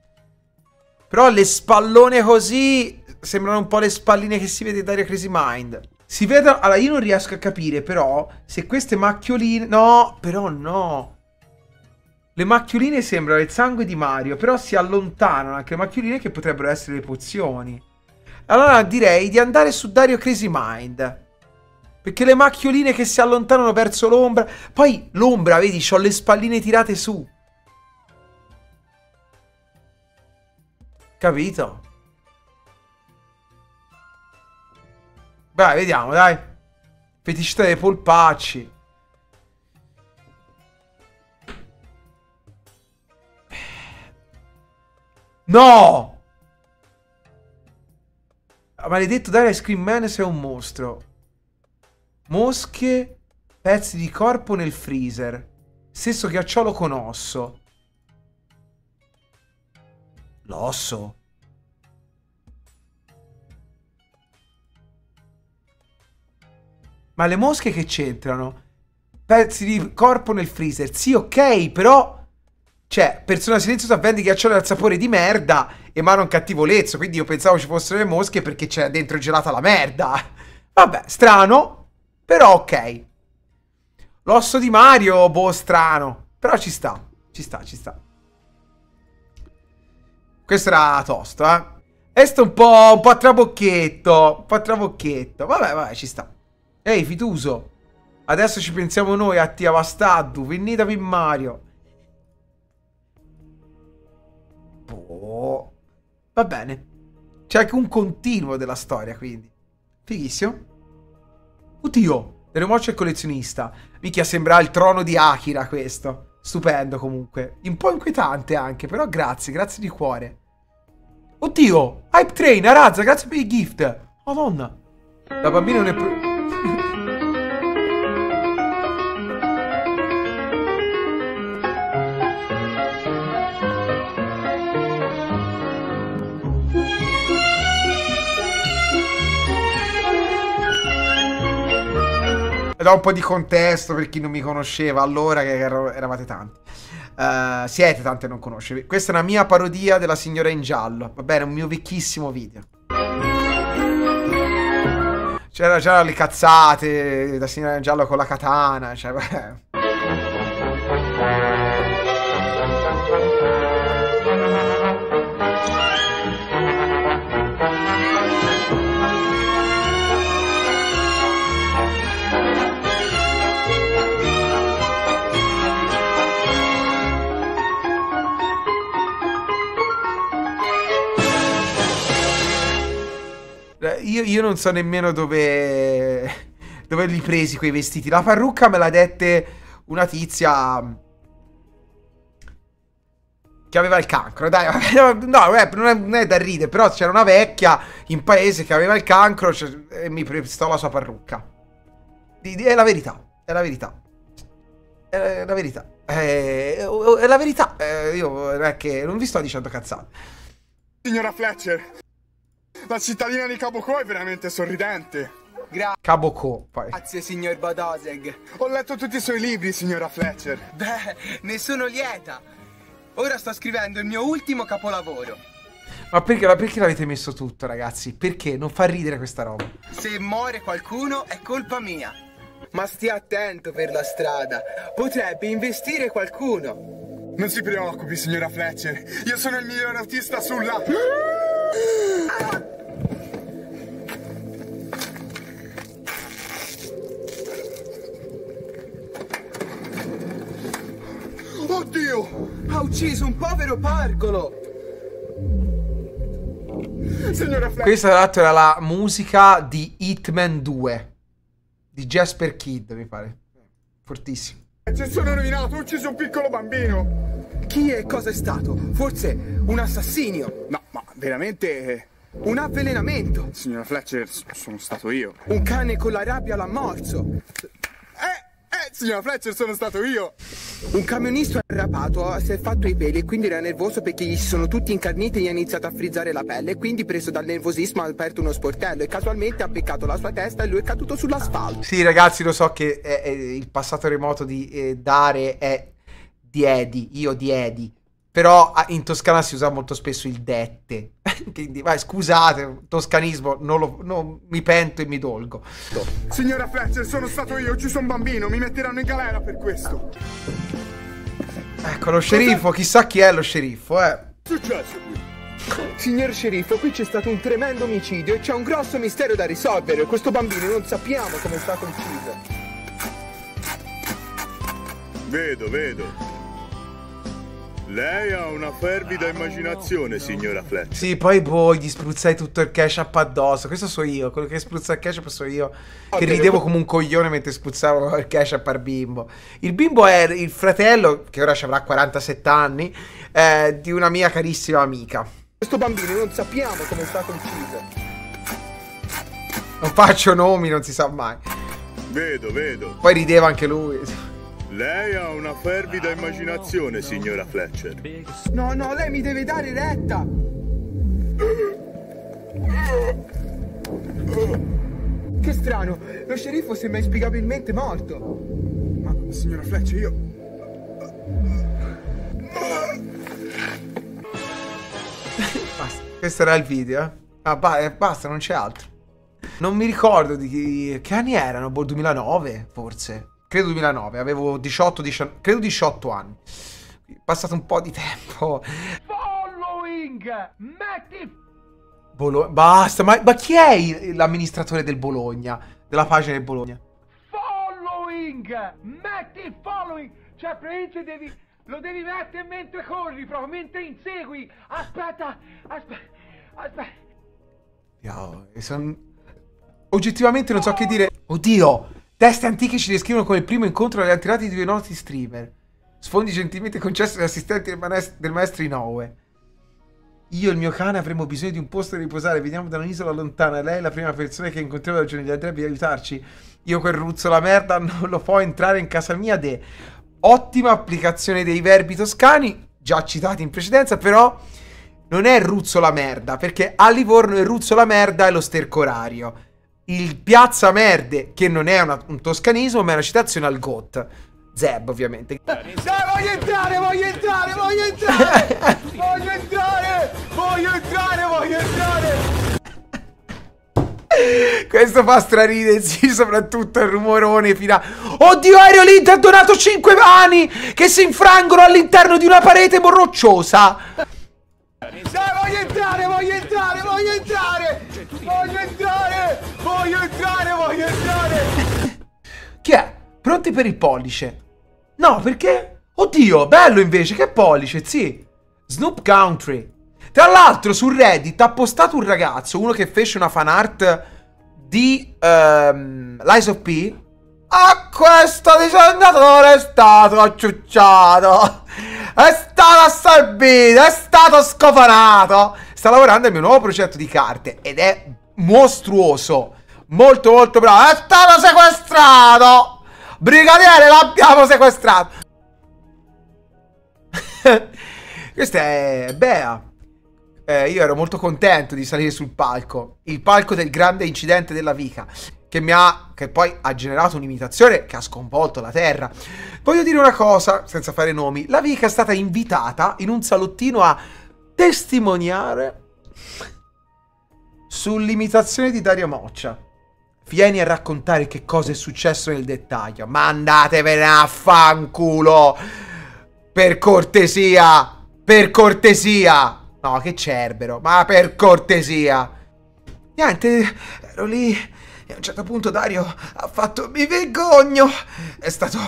Speaker 1: Però le spallone così sembrano un po' le spalline che si vede da Dario Crazy Mind. Si vedono... Allora, io non riesco a capire, però, se queste macchioline... No, però no. Le macchioline sembrano il sangue di Mario, però si allontanano anche le macchioline che potrebbero essere le pozioni. Allora direi di andare su Dario Crazy Mind. Perché le macchioline che si allontanano verso l'ombra. Poi l'ombra, vedi, ho le spalline tirate su. Capito? Dai, vediamo, dai. Feticista dei polpacci. No! Maledetto Dare Ice Cream Man sei un mostro. Mosche, pezzi di corpo nel freezer. Stesso ghiacciolo con osso. L'osso? Ma le mosche che c'entrano? Pezzi di corpo nel freezer. Sì, ok, però... Cioè, persona silenziosa vende ghiacciolo al sapore di merda e mano un cattivo lezzo. Quindi io pensavo ci fossero le mosche perché c'era dentro gelata la merda. Vabbè, strano, però ok. L'osso di Mario, boh, strano. Però ci sta, ci sta, ci sta. Questo era tosto, eh. Questo un po', un po' trabocchetto. Un po' trabocchetto. Vabbè, vabbè, ci sta. Ehi, Fituso. Adesso ci pensiamo noi a Tia Vastaddu. Venita per Mario. Boh. Va bene. C'è anche un continuo della storia, quindi. Fighissimo. Oddio. Neromoccio è collezionista. Mica sembra il trono di Akira questo. Stupendo comunque. Un po' inquietante anche, però grazie, grazie di cuore. Oddio! Hype Train, Arazza, grazie per il gift. Madonna. La bambina non è... Da un po' di contesto per chi non mi conosceva allora, che ero- eravate tanti. Eh, siete tanti a non conoscervi. Questa è una mia parodia della signora in giallo. Va bene, un mio vecchissimo video. C'era già le cazzate, la signora in giallo con la katana. Cioè, beh. Io, io non so nemmeno dove. dove li presi quei vestiti. La parrucca me l'ha dette una tizia. Che aveva il cancro, dai, no, eh, non, è, non è da ridere, però c'era una vecchia in paese che aveva il cancro cioè, e mi prestò la sua parrucca. È la verità, è la verità. È la verità. È, è la verità. Eh, io non è che non vi sto dicendo cazzate.
Speaker 23: Signora Fletcher, la cittadina di Cabocò è veramente sorridente.
Speaker 1: Cabocò, poi.
Speaker 23: Grazie, signor Badoseg. Ho letto tutti i suoi libri, signora Fletcher.
Speaker 24: Beh, ne sono lieta. Ora sto scrivendo il mio ultimo capolavoro.
Speaker 1: Ma perché, perché l'avete messo tutto, ragazzi? Perché? Non fa ridere questa roba.
Speaker 24: Se muore qualcuno è colpa mia. Ma stia attento per la strada. Potrebbe investire qualcuno.
Speaker 23: Non si preoccupi, signora Fletcher. Io sono il miglior autista sulla...
Speaker 24: Ha ucciso un povero pargolo!
Speaker 23: Signora Fletcher...
Speaker 1: Questa, tra l'altro, era la musica di Hitman 2 di Jasper Kidd, mi pare. Fortissimo.
Speaker 23: Ci sono rovinato, ho ucciso un piccolo bambino.
Speaker 24: Chi e cosa è stato? Forse un assassinio?
Speaker 23: No, ma veramente...
Speaker 24: Un avvelenamento?
Speaker 23: Signora Fletcher, sono stato io.
Speaker 24: Un cane con la rabbia l'ha morso?
Speaker 23: Eh, signora Fletcher, sono stato io.
Speaker 24: Un camionista arrapato si è fatto i peli e quindi era nervoso perché gli si sono tutti incarniti e gli ha iniziato a frizzare la pelle e quindi preso dal nervosismo ha aperto uno sportello e casualmente ha beccato la sua testa e lui è caduto sull'asfalto.
Speaker 1: Sì, ragazzi, lo so che è- è il passato remoto di eh, dare è diedi, io diedi. Però ah, in Toscana si usa molto spesso il dette. Quindi, vai, scusate, toscanismo, non lo- non- mi pento e mi dolgo.
Speaker 23: Signora Fletcher, sono stato io, ho ucciso un bambino, mi metteranno in galera per questo.
Speaker 1: Ecco, lo sceriffo, chissà chi è lo sceriffo, eh.
Speaker 23: Successo qui. Signor sceriffo, qui c'è stato un tremendo omicidio e c'è un grosso mistero da risolvere. Questo bambino non sappiamo come è stato ucciso.
Speaker 25: Vedo, vedo. Lei ha una fervida immaginazione, signora Fletcher.
Speaker 1: Sì, poi boh, gli spruzzai tutto il ketchup addosso. Questo so io, quello che spruzza il ketchup so io. Che
Speaker 23: Ok,
Speaker 1: ridevo come un coglione mentre spruzzavo il ketchup al bimbo. Il bimbo è il fratello, che ora ci avrà 47 anni, eh, di una mia carissima amica.
Speaker 23: Questo bambino non sappiamo come è stato ucciso.
Speaker 1: Non faccio nomi, non si sa mai.
Speaker 25: Vedo, vedo.
Speaker 1: Poi rideva anche lui.
Speaker 25: Lei ha una fervida immaginazione, signora Fletcher.
Speaker 23: No, no, lei mi deve dare retta. Che strano, lo sceriffo sembra inspiegabilmente morto. Ma, signora Fletcher, io...
Speaker 1: Basta, questo era il video. eh. Ah, ba- eh, basta, non c'è altro. Non mi ricordo di chi... che anni erano, boh, 2009 forse. Credo 2009, avevo 18, 19, credo 18 anni. È passato un po' di tempo.
Speaker 24: Following! Metti
Speaker 1: Bolo- basta, ma, ma chi è l'amministratore del Bologna? Della pagina del Bologna?
Speaker 24: following! Metti following! Cioè, praticamente devi. Lo devi mettere mentre corri, proprio mentre insegui. Aspetta, aspetta, aspetta.
Speaker 1: E son- Oggettivamente non so che dire. Oddio! Teste antiche ci descrivono come il primo incontro degli antenati di due noti streamer. Sfondi gentilmente concessi agli assistenti del, manes- del maestro Inoue. Io e il mio cane avremo bisogno di un posto da riposare. Veniamo da un'isola lontana. Lei è la prima persona che incontriamo da giorni. Andrebbe ad aiutarci. Io quel ruzzo la merda non lo può entrare in casa mia. De. Ottima applicazione dei verbi toscani, già citati in precedenza, però non è ruzzo la merda, perché a Livorno il ruzzo la merda è lo sterco orario. Il piazza merde, che non è una- un toscanismo, ma è una citazione al GOT. Zeb, ovviamente.
Speaker 24: Dai, voglio entrare, voglio entrare, voglio entrare! voglio entrare! Voglio entrare, voglio entrare!
Speaker 1: Questo fa straridere, sì, soprattutto il rumorone fino a... Oddio, Aereo Lint ha donato 5 mani che si infrangono all'interno di una parete borrocciosa.
Speaker 24: Dai, voglio entrare, voglio entrare, voglio entrare! Voglio entrare! Voglio entrare, voglio entrare!
Speaker 1: Chi è? Pronti per il pollice? No, perché? Oddio, bello invece, che pollice, sì. Snoop Country. Tra l'altro su Reddit ha postato un ragazzo, uno che fece una fan art di ehm, Lies of P. A questo disegnato non è stato acciucciato. È stato assorbito, è stato scofanato. Sta lavorando al mio nuovo progetto di carte ed è mostruoso. Molto molto bravo. È stato sequestrato. Brigadiere, l'abbiamo sequestrato. Questa è Bea. Eh, io ero molto contento di salire sul palco. Il palco del grande incidente della Vica. Che mi ha. che poi ha generato un'imitazione che ha sconvolto la terra. Voglio dire una cosa, senza fare nomi. La Vica è stata invitata in un salottino a testimoniare sull'imitazione di Dario Moccia. Vieni a raccontare che cosa è successo nel dettaglio. Ma andatevene a fanculo! Per cortesia! Per cortesia! No, che cerbero, ma per cortesia! Niente, ero lì e a un certo punto Dario ha fatto mi vergogno! È stato...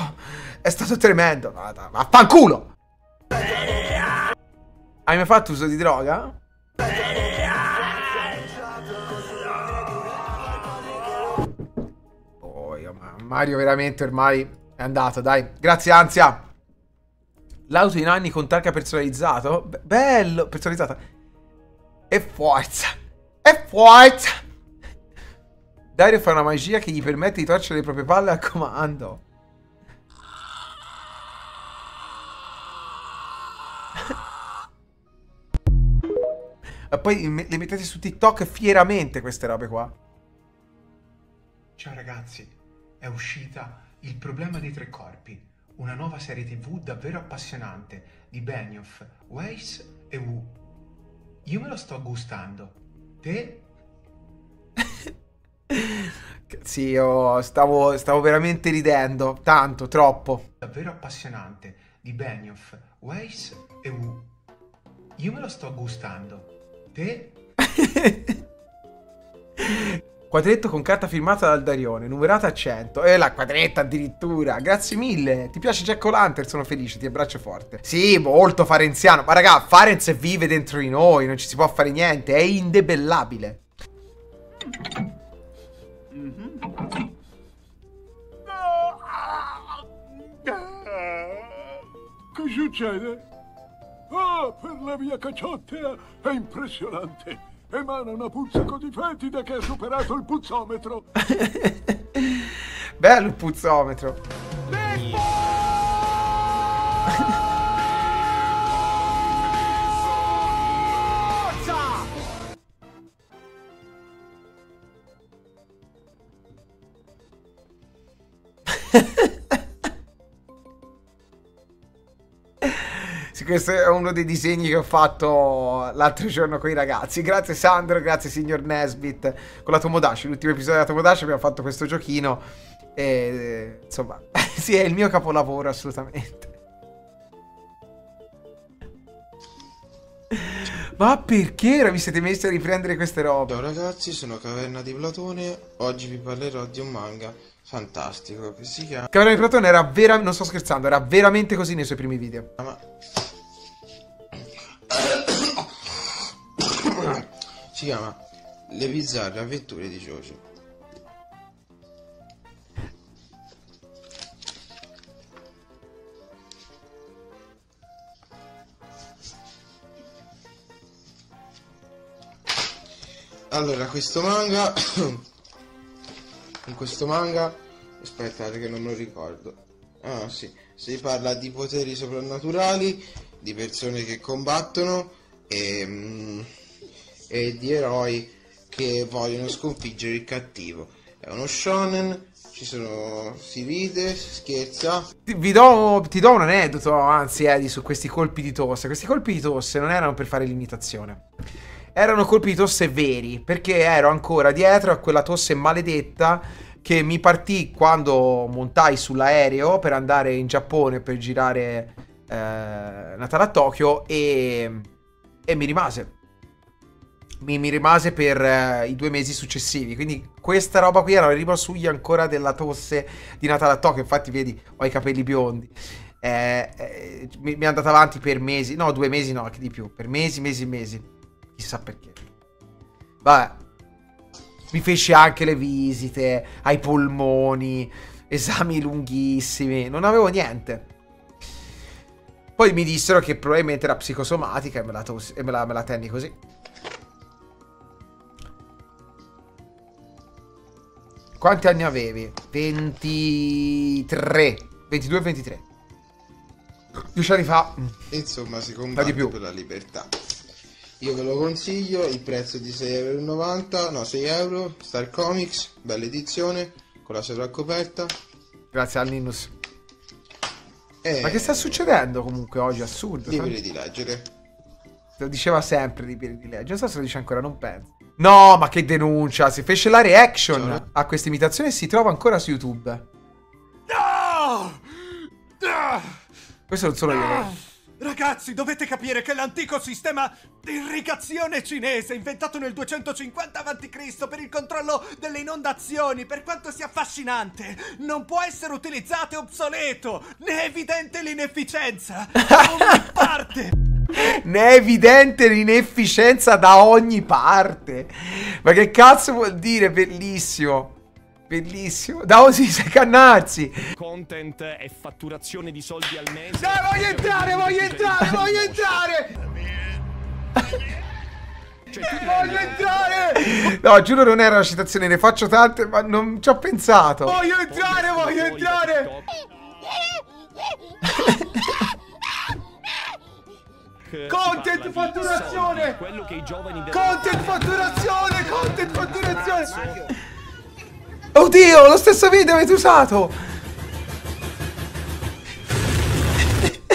Speaker 1: è stato tremendo! Vada, Vaffanculo! Hai mai fatto uso di droga? Mario veramente ormai è andato, dai. Grazie, ansia. L'auto in anni con targa personalizzato? Be- bello, personalizzata. E forza. E forza. Dario fa una magia che gli permette di torcere le proprie palle a comando. E poi le mettete su TikTok fieramente queste robe qua.
Speaker 26: Ciao ragazzi, è uscita Il problema dei tre corpi, una nuova serie tv davvero appassionante di Benioff, Weiss e Wu. Io me lo sto gustando. Te?
Speaker 1: Sì, io stavo, stavo veramente ridendo. Tanto, troppo.
Speaker 26: Davvero appassionante di Benioff, Weiss e Wu. Io me lo sto gustando.
Speaker 27: Te?
Speaker 1: Quadretto con carta firmata dal Darione, numerata a 100. E la quadretta addirittura. Grazie mille. Ti piace Jack O'Lantern? Sono felice, ti abbraccio forte. Sì, molto farenziano. Ma raga, Farenz vive dentro di noi, non ci si può fare niente. È indebellabile.
Speaker 28: Che succede? Ah, per la mia cacciottea è impressionante. Emana una puzza così fetida che ha superato il puzzometro.
Speaker 1: Bello il puzzometro. Sì, questo è uno dei disegni che ho fatto l'altro giorno con i ragazzi. Grazie Sandro, grazie signor Nesbit. Con la Tomodachi, l'ultimo episodio della Tomodachi abbiamo fatto questo giochino. E insomma, sì, è il mio capolavoro assolutamente. Ma perché vi siete messi a riprendere queste robe?
Speaker 29: Ciao ragazzi, sono Caverna di Platone. Oggi vi parlerò di un manga fantastico che si chiama.
Speaker 1: Caverna di Platone era veramente. Non sto scherzando, era veramente così nei suoi primi video.
Speaker 29: Si chiama Le bizzarre avventure di Jojo. Allora, questo manga in questo manga aspettate che non lo ricordo. Ah, sì, si parla di poteri soprannaturali, di persone che combattono e, mm, e di eroi che vogliono sconfiggere il cattivo. È uno shonen, ci sono si ride, si scherza.
Speaker 1: Ti, do, ti do un aneddoto, anzi, Edi, su questi colpi di tosse. Questi colpi di tosse non erano per fare l'imitazione. Erano colpi di tosse veri, perché ero ancora dietro a quella tosse maledetta che mi partì quando montai sull'aereo per andare in Giappone per girare eh, Natale a Tokyo e, e mi rimase. Mi, mi rimase per eh, i due mesi successivi. Quindi questa roba qui era la rimasuglia ancora della tosse di Natale a Tokyo. Infatti, vedi, ho i capelli biondi. Eh, eh, mi, mi è andata avanti per mesi, no, due mesi no, anche di più. Per mesi, mesi, mesi. Chissà perché. Vabbè. Mi feci anche le visite ai polmoni, esami lunghissimi, non avevo niente. Poi mi dissero che probabilmente era psicosomatica e me la, e me la, me la tenni così. Quanti anni avevi? 23. 22 23. Dieci anni fa.
Speaker 29: Insomma, si combatte
Speaker 1: più.
Speaker 29: per la libertà. Io ve lo consiglio, il prezzo di 6,90 euro, no 6 euro, Star Comics, bella edizione, con la sovraccoperta.
Speaker 1: Grazie al Linus.
Speaker 29: E
Speaker 1: Ma che sta succedendo comunque oggi? Assurdo.
Speaker 29: liberi di leggere.
Speaker 1: Lo diceva sempre di di leggere. Non so se lo dice ancora, non penso. No, ma che denuncia! Si fece la reaction a questa imitazione e si trova ancora su YouTube.
Speaker 28: No! Ah!
Speaker 1: Questo non sono io.
Speaker 24: Ragazzi, dovete capire che l'antico sistema di irrigazione cinese, inventato nel 250 a.C. per il controllo delle inondazioni, per quanto sia affascinante, non può essere utilizzato e obsoleto. Ne è evidente l'inefficienza. Da ogni parte.
Speaker 1: Ne è evidente l'inefficienza da ogni parte. Ma che cazzo vuol dire? Bellissimo. Bellissimo. Da Osi sei cannarsi.
Speaker 30: Content e fatturazione di soldi al mese.
Speaker 1: Dai, voglio entrare, voglio entrare, voglio entrare. Voglio entrare! No, giuro non era una citazione, ne faccio tante, ma non ci ho pensato. Voglio entrare, voglio entrare! Content fatturazione! Content fatturazione! Content fatturazione! Oddio, lo stesso video avete usato!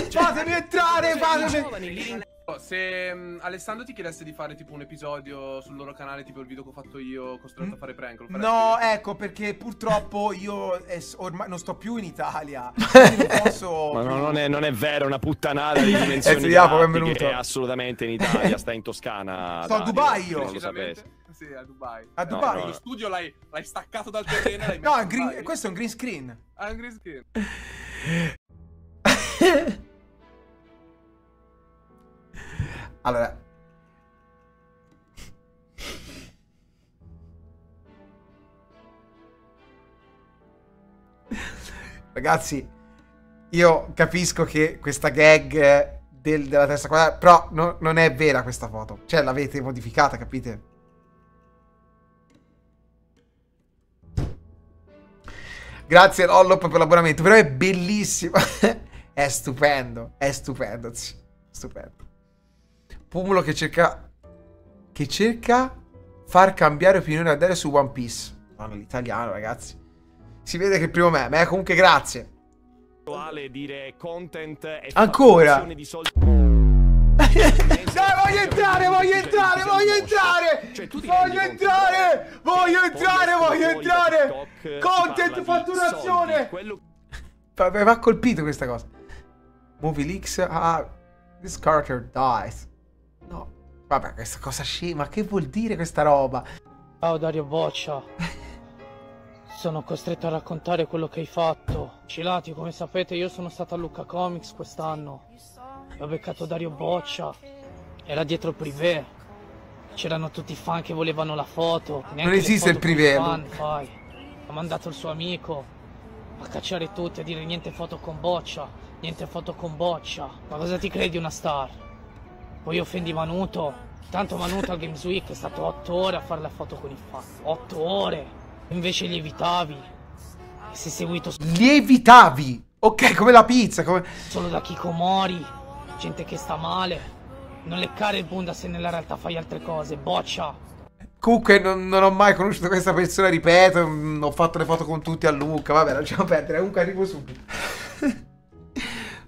Speaker 1: Fatemi entrare, fatemi...
Speaker 31: Se mm, Alessandro ti chiedesse di fare tipo un episodio sul loro canale, tipo il video che ho fatto io, costretto a fare prank?
Speaker 1: No, ecco, perché purtroppo io eh, ormai non sto più in Italia. Quindi non posso.
Speaker 30: Ma no, non, è, non è vero, è una puttanata di
Speaker 1: Eh,
Speaker 30: dimensioni
Speaker 1: sì, Jacopo,
Speaker 30: galattiche,
Speaker 1: benvenuto.
Speaker 30: È assolutamente in Italia, sta in Toscana.
Speaker 1: Sto a Dubai io.
Speaker 30: non lo sapessi.
Speaker 31: Sì, a Dubai.
Speaker 1: A
Speaker 30: No,
Speaker 1: Dubai.
Speaker 30: no,
Speaker 31: Lo studio l'hai, l'hai staccato dal terreno l'hai
Speaker 1: No,
Speaker 31: a
Speaker 1: green- questo è un green screen.
Speaker 31: Ah, un green screen.
Speaker 1: Allora. Ragazzi, io capisco che questa gag del- della testa quadrata, però no- non è vera questa foto. Cioè, l'avete modificata, capite? Grazie Lollop per l'abbonamento, però è bellissimo. è stupendo, è stupendo, stupendo. Pumulo che cerca che cerca far cambiare opinione a Dario su One Piece. No, l'italiano, ragazzi. Si vede che è il primo meme, eh, comunque grazie. Ancora? voglio entrare, voglio entrare, voglio entrare! Voglio entrare! Voglio entrare, voglio entrare! Content, fatturazione! Va, va- va colpito questa cosa. Movie leaks, ah, this character dies. No, vabbè, questa cosa scema, che vuol dire questa roba?
Speaker 32: Ciao Dario Boccia. Sono costretto a raccontare quello che hai fatto. Cilati, come sapete, io sono stato a Lucca Comics quest'anno. E ho beccato Dario Boccia. Era dietro il privé. C'erano tutti i fan che volevano la foto. Neanche le
Speaker 1: esiste il privé,
Speaker 32: fan,
Speaker 1: Lu.
Speaker 32: fai. Ha mandato il suo amico a cacciare tutti, a dire niente foto con Boccia, niente foto con Boccia. Ma cosa ti credi una star? Poi offendi Manuto. Tanto Manuto al Games Week è stato 8 ore a fare la foto con i fan. 8 ore. Invece lievitavi. E sei seguito
Speaker 1: Lievitavi! Ok, come la pizza, come...
Speaker 32: solo da Kikomori. Gente che sta male. Non leccare il bunda se nella realtà fai altre cose. Boccia.
Speaker 1: Comunque non, non ho mai conosciuto questa persona, ripeto, ho fatto le foto con tutti a Luca, vabbè, lasciamo perdere, comunque arrivo subito.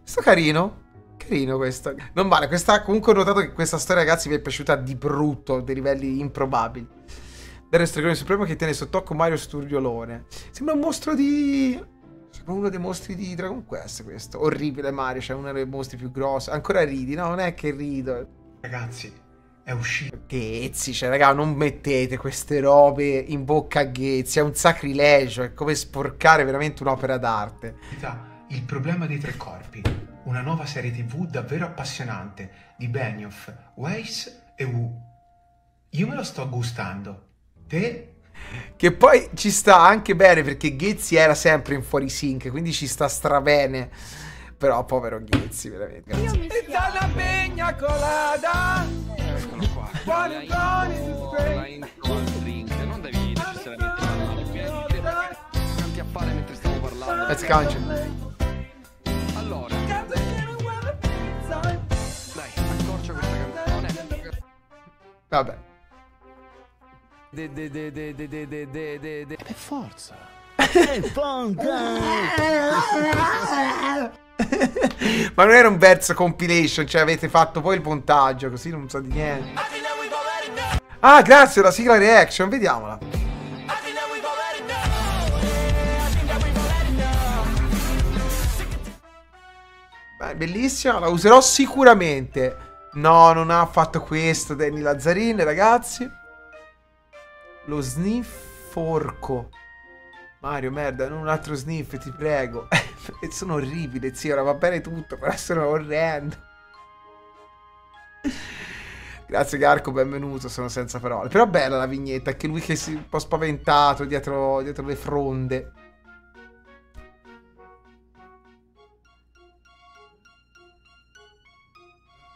Speaker 1: Sto carino, carino questo. Non male, questa, comunque ho notato che questa storia ragazzi mi è piaciuta di brutto, dei livelli improbabili. Dario Stregone Supremo che tiene sott'occo Mario Sturgiolone. Sembra un mostro di... Sembra uno dei mostri di Dragon Quest questo. Orribile Mario, c'è uno dei mostri più grossi. Ancora ridi, no, non è che rido.
Speaker 18: Ragazzi, è uscito.
Speaker 1: Ghezzi, cioè, raga, non mettete queste robe in bocca a Ghezzi, è un sacrilegio, è come sporcare veramente un'opera d'arte.
Speaker 18: Il problema dei tre corpi. Una nuova serie tv davvero appassionante di Benioff, Weiss e Wu. Io me lo sto gustando. Te?
Speaker 1: Che poi ci sta anche bene perché Ghezzi era sempre in fuori sync, quindi ci sta strabene. Però povero Ghezzi, veramente. Grazie.
Speaker 11: la pegna colada.
Speaker 30: Eccolo qua.
Speaker 1: Let's count.
Speaker 30: Allora. Dai, accorcia questa canzone.
Speaker 1: Vabbè.
Speaker 11: De, de, de, de, de, de, de, de, de, de. Per forza.
Speaker 1: Ma non era un verso compilation, cioè avete fatto poi il montaggio, così non so di niente. Ah, grazie, la sigla reaction, vediamola. Beh, bellissima, la userò sicuramente. No, non ha fatto questo Danny Lazzarin, ragazzi. Lo snifforco. Mario, merda, non un altro sniff, ti prego. Sono orribile, zio, ora va bene tutto, però sono orrendo. Grazie Garco, benvenuto, sono senza parole. Però bella la vignetta, anche lui che si è un po' spaventato dietro, dietro le fronde.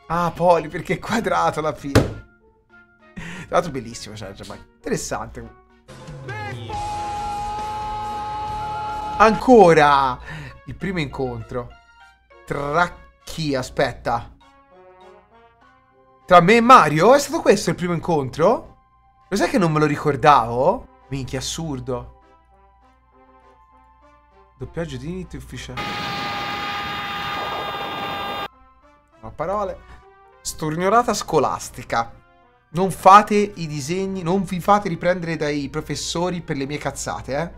Speaker 1: Ah, Poli, perché è quadrato alla fine. Tra l'altro bellissimo, cioè, cioè, ma interessante. Ancora il primo incontro tra chi? Aspetta. Tra me e Mario? È stato questo il primo incontro? Lo sai che non me lo ricordavo? Minchia, assurdo. Doppiaggio di inizio ufficiale. No parole. Storniolata scolastica. Non fate i disegni, non vi fate riprendere dai professori per le mie cazzate, eh.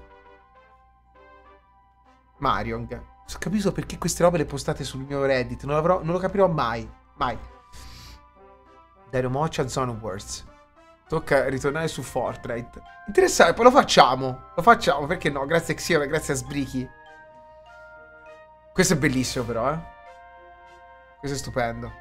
Speaker 1: Mariong. Ho capito perché queste robe le postate sul mio Reddit. Non, l'avrò- non lo capirò mai. Mai. Dario Moccia Zone Wars. Tocca ritornare su Fortnite. Interessante, poi lo facciamo. Lo facciamo, perché no? Grazie a Xione, grazie a Sbrichi. Questo è bellissimo però, eh. Questo è stupendo.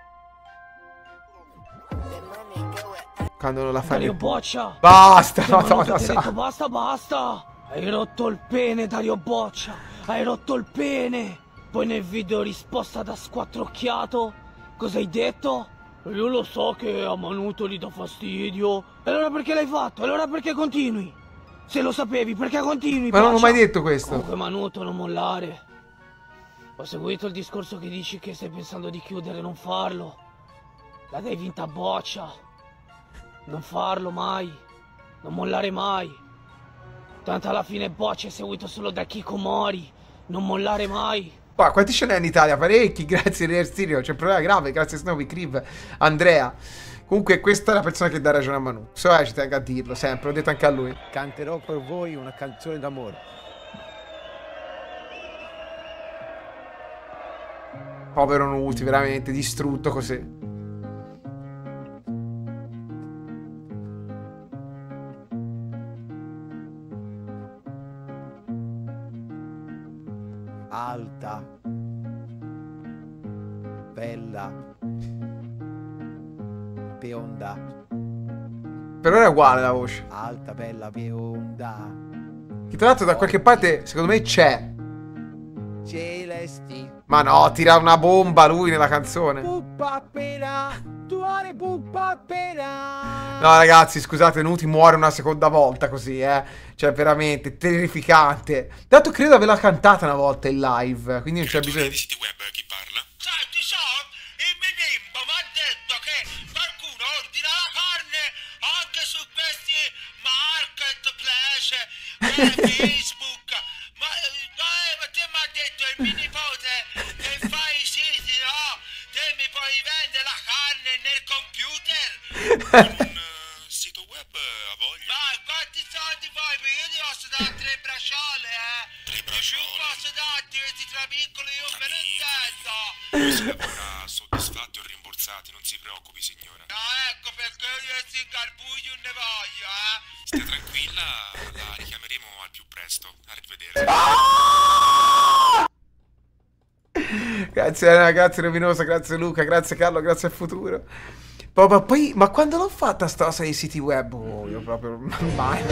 Speaker 1: Quando non la fai...
Speaker 32: Dario Boccia!
Speaker 1: Basta, madonna
Speaker 32: ti detto basta, basta! Hai rotto il pene, Dario Boccia! Hai rotto il pene! Poi nel video risposta da squattrocchiato, cosa hai detto? Io lo so che a Manuto gli dà fastidio. E allora perché l'hai fatto? E allora perché continui? Se lo sapevi, perché continui?
Speaker 1: Ma non ho
Speaker 32: Boccia?
Speaker 1: mai detto questo.
Speaker 32: Comunque Manuto, non mollare. Ho seguito il discorso che dici che stai pensando di chiudere, non farlo. La dai vinta a boccia. Non farlo mai. Non mollare mai. Tanto alla fine boccia è seguito solo da Kikomori. Non mollare mai.
Speaker 1: Qua, quanti ce n'è in Italia? Parecchi, grazie Reerstirio. C'è un problema grave, grazie Snowy, Criv, Andrea. Comunque, questa è la persona che dà ragione a Manu. So, eh, ci tengo a dirlo sempre, l'ho detto anche a lui.
Speaker 33: Canterò per voi una canzone d'amore.
Speaker 1: Povero Nuti, veramente distrutto così.
Speaker 33: Alta. Bella. Bionda.
Speaker 1: Per ora è uguale la voce.
Speaker 33: Alta, bella, bionda.
Speaker 1: Che tra l'altro da qualche parte, secondo me, c'è.
Speaker 33: Celesti.
Speaker 1: Ma no, tira una bomba lui nella canzone.
Speaker 33: Puppa appena. Tu ore puppa.
Speaker 1: No, ragazzi, scusate, Nuti muore una seconda volta così, eh. Cioè, veramente, terrificante. Dato credo averla cantata una volta in live, quindi non c'è bisogno di...
Speaker 15: Senti, so, il mio bimbo mi ha detto che qualcuno ordina la carne anche su questi marketplace,
Speaker 1: Grazie Elena, grazie Luca, grazie Carlo, grazie al futuro. Poi, ma poi, ma quando l'ho fatta sta cosa dei siti web? Oh, io proprio mai.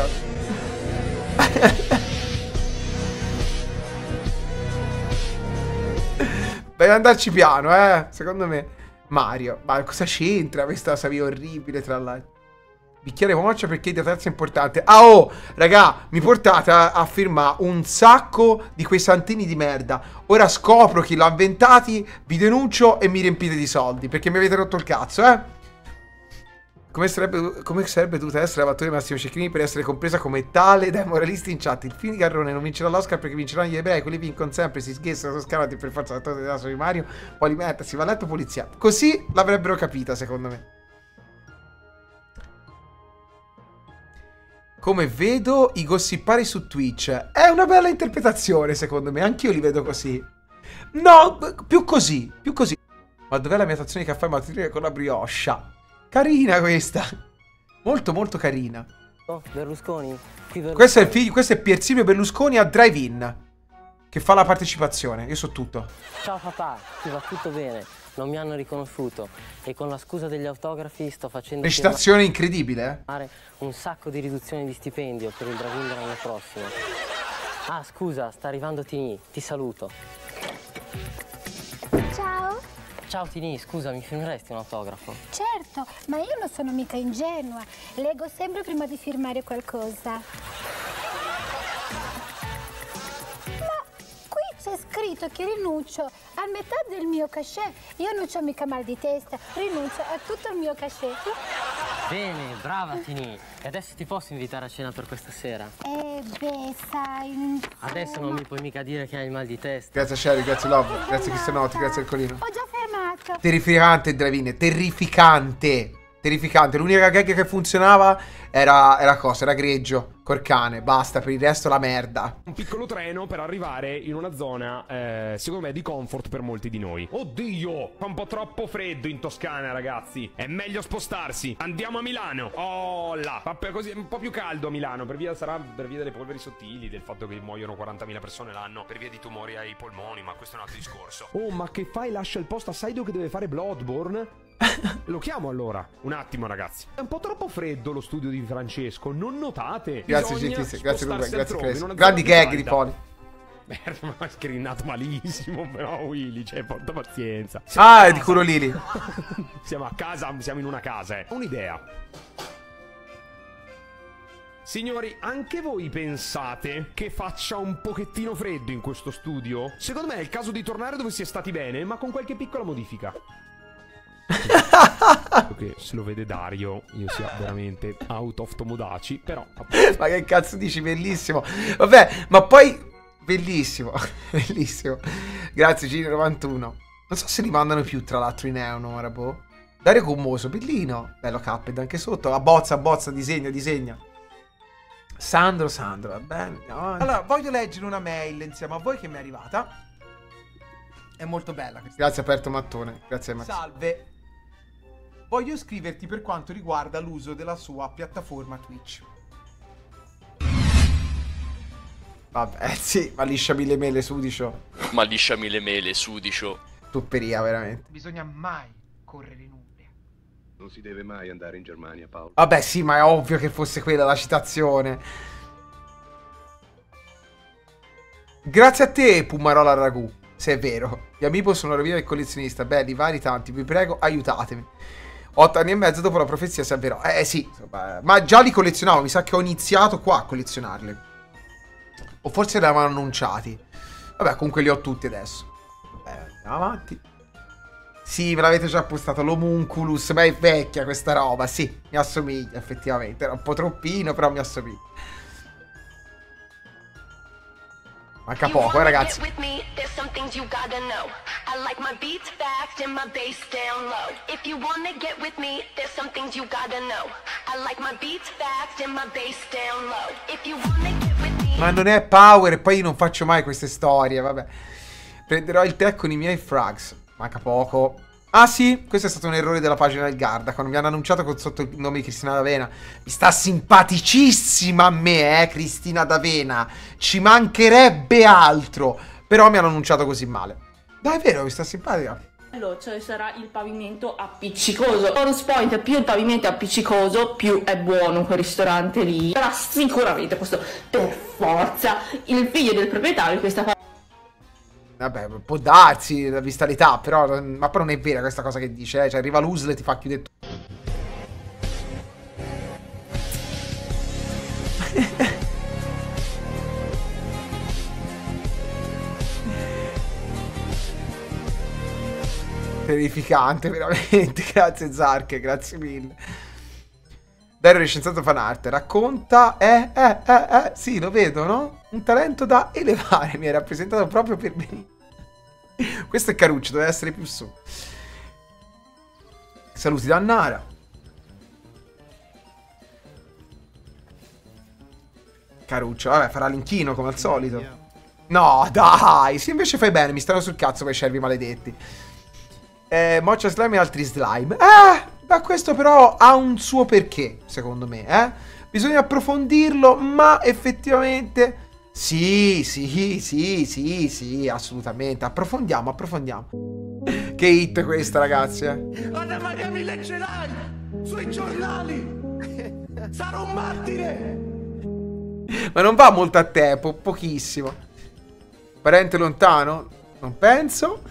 Speaker 1: Devi andarci piano, eh, secondo me. Mario, ma cosa c'entra questa savia orribile tra l'altro? Bicchiere moccia perché il terza è importante. Ah oh, raga, mi portate a, a firmare un sacco di quei santini di merda. Ora scopro chi l'ha inventati, vi denuncio e mi riempite di soldi perché mi avete rotto il cazzo, eh? Come sarebbe, come sarebbe dovuta essere la battuta di Massimo Cecchini per essere compresa come tale dai moralisti in chat? Il film di Garrone non vincerà l'Oscar perché vinceranno gli ebrei, quelli vincono sempre, si sghessano, sono scavati per forza la torre dell'asso di Mario, poi li mette, si va a letto polizia. Così l'avrebbero capita, secondo me. Come vedo i gossipari su Twitch. È una bella interpretazione, secondo me. Anch'io li vedo così. No, più così, più così. Ma dov'è la mia tazzone di caffè mattutino con la brioche? Carina questa. Molto, molto carina.
Speaker 34: Oh, Berlusconi, Berlusconi.
Speaker 1: Questo è, il figlio, questo è Piersilvio Berlusconi a Drive-In. Che fa la partecipazione. Io so tutto.
Speaker 34: Ciao papà, ti va tutto bene. Non mi hanno riconosciuto e con la scusa degli autografi sto facendo
Speaker 1: Recitazione incredibile, eh.
Speaker 34: un sacco di riduzioni di stipendio per il Drive-In dell'anno prossimo. Ah, scusa, sta arrivando Tini, ti saluto.
Speaker 35: Ciao.
Speaker 34: Ciao Tini, scusa, mi firmeresti un autografo?
Speaker 35: Certo, ma io non sono mica ingenua. Leggo sempre prima di firmare qualcosa. Scritto che rinuncio a metà del mio cachet. Io non ho mica mal di testa, rinuncio a tutto il mio cachet.
Speaker 34: Bene, brava Tini. E adesso ti posso invitare a cena per questa sera?
Speaker 35: E beh, sai.
Speaker 34: Adesso non mi puoi mica dire che hai il mal di testa.
Speaker 1: Grazie Sherry, grazie Love, grazie Cristianotti, grazie Ercolino.
Speaker 35: Ho già fermato.
Speaker 1: Terrificante, Dravine, terrificante. Terrificante. L'unica gag che funzionava era, era cosa? Era greggio, corcane, basta, per il resto la merda.
Speaker 36: Un piccolo treno per arrivare in una zona, eh, secondo me, di comfort per molti di noi. Oddio, fa un po' troppo freddo in Toscana, ragazzi. È meglio spostarsi. Andiamo a Milano. Oh là, fa così, è un po' più caldo a Milano. Per via, sarà per via delle polveri sottili, del fatto che muoiono 40.000 persone l'anno, per via di tumori ai polmoni, ma questo è un altro discorso. Oh, ma che fai? Lascia il posto a Saido che deve fare Bloodborne? Lo chiamo allora. Un attimo, ragazzi. È un po' troppo freddo lo studio di Francesco. Non notate?
Speaker 1: Grazie, GTS, grazie Ruben, grazie Chris. Grandi gag di. Poli.
Speaker 36: Beh, ma hai screenato malissimo, però Willy, cioè, porta pazienza.
Speaker 1: Ah,
Speaker 36: a
Speaker 1: è di culo Lili.
Speaker 36: siamo a casa, siamo in una casa, eh. Un'idea. Signori, anche voi pensate che faccia un pochettino freddo in questo studio? Secondo me è il caso di tornare dove si è stati bene, ma con qualche piccola modifica. che se lo vede Dario, io sia veramente out of Tomodachi, però
Speaker 1: ma che cazzo dici? Bellissimo. Vabbè, ma poi... Bellissimo, bellissimo. Grazie Gino91. Non so se li mandano più, tra l'altro, in Eono, ora, boh. Dario Commoso, bellino. Bello Cuphead anche sotto. Abbozza, abbozza, disegna, disegna. Sandro, Sandro, va bene. Allora, voglio leggere una mail insieme a voi che mi è arrivata. È molto bella questa. Grazie Aperto Mattone. Grazie Max. Salve. Voglio scriverti per quanto riguarda l'uso della sua piattaforma Twitch. Vabbè, sì, ma lisciami le mele, sudicio.
Speaker 37: Ma lisciami le mele, sudicio.
Speaker 1: Tupperia, veramente.
Speaker 3: Bisogna mai correre in Umbria.
Speaker 38: Non si deve mai andare in Germania, Paolo.
Speaker 1: Vabbè, sì, ma è ovvio che fosse quella la citazione. Grazie a te, Pumarola Ragù. Se è vero. Gli amiibo sono la via del collezionista. Belli, vari, tanti. Vi prego, aiutatemi. Otto anni e mezzo dopo la profezia si avverò. Eh sì, ma già li collezionavo. Mi sa che ho iniziato qua a collezionarli. O forse avevano annunciati. Vabbè, comunque li ho tutti adesso. Vabbè, andiamo avanti. Sì, me l'avete già postato l'homunculus, ma è vecchia questa roba. Sì, mi assomiglia effettivamente. Era un po' troppino, però mi assomiglia. Manca poco, eh, ragazzi. Ma non è power e poi io non faccio mai queste storie, vabbè. Prenderò il tè con i miei frags. Manca poco. Ah sì, questo è stato un errore della pagina del Garda, quando mi hanno annunciato con sotto il nome di Cristina D'Avena. Mi sta simpaticissima a me, eh, Cristina D'Avena. Ci mancherebbe altro. Però mi hanno annunciato così male. Dai, è vero, mi sta simpatica.
Speaker 39: Cioè sarà il pavimento appiccicoso. Bonus point, più il pavimento è appiccicoso, più è buono quel ristorante lì. Sarà sicuramente questo, per forza, il figlio del proprietario di questa
Speaker 1: Vabbè, può darsi, vista l'età, però... Ma poi non è vera questa cosa che dice, eh. Cioè, arriva l'Usle e ti fa chiudere tutto. Terrificante, veramente. Grazie Zark, grazie mille. Dario Recenzato Fanart racconta, eh, eh, eh, eh, sì, lo vedo, no? Un talento da elevare, mi è rappresentato proprio per me. Questo è Caruccio, deve essere più su. Saluti da Nara. Caruccio, vabbè, farà l'inchino come al solito. No, dai, se invece fai bene, mi stanno sul cazzo quei cervi maledetti. Eh, Moccia Slime e altri slime. Eh, ma questo però ha un suo perché, secondo me, eh? Bisogna approfondirlo, ma effettivamente... Sì, sì, sì, sì, sì, assolutamente. Approfondiamo, approfondiamo. Che hit questa, ragazzi, eh?
Speaker 28: Anna Maria mi leggerai sui giornali. Sarò un martire.
Speaker 1: Ma non va molto a te, po- pochissimo. Parente lontano? Non penso.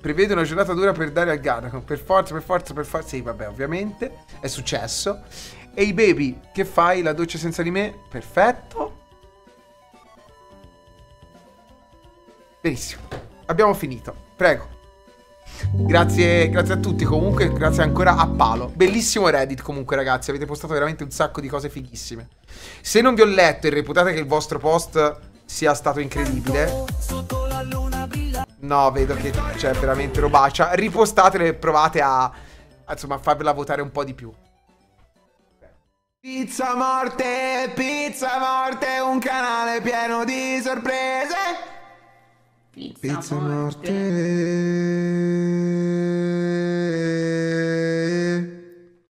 Speaker 1: Prevede una giornata dura per dare al Garacon. Per forza, per forza, per forza. Sì, vabbè, ovviamente. È successo. Ehi baby, che fai? La doccia senza di me? Perfetto. Benissimo. Abbiamo finito. Prego. Grazie, grazie a tutti comunque, grazie ancora a Palo. Bellissimo Reddit comunque ragazzi, avete postato veramente un sacco di cose fighissime. Se non vi ho letto e reputate che il vostro post sia stato incredibile. No, vedo che c'è veramente robaccia. Ripostatele e provate a, insomma, farvela votare un po' di più. Pizza Morte, Pizza Morte, un canale pieno di sorprese.
Speaker 40: Pizza, Pizza morte. morte.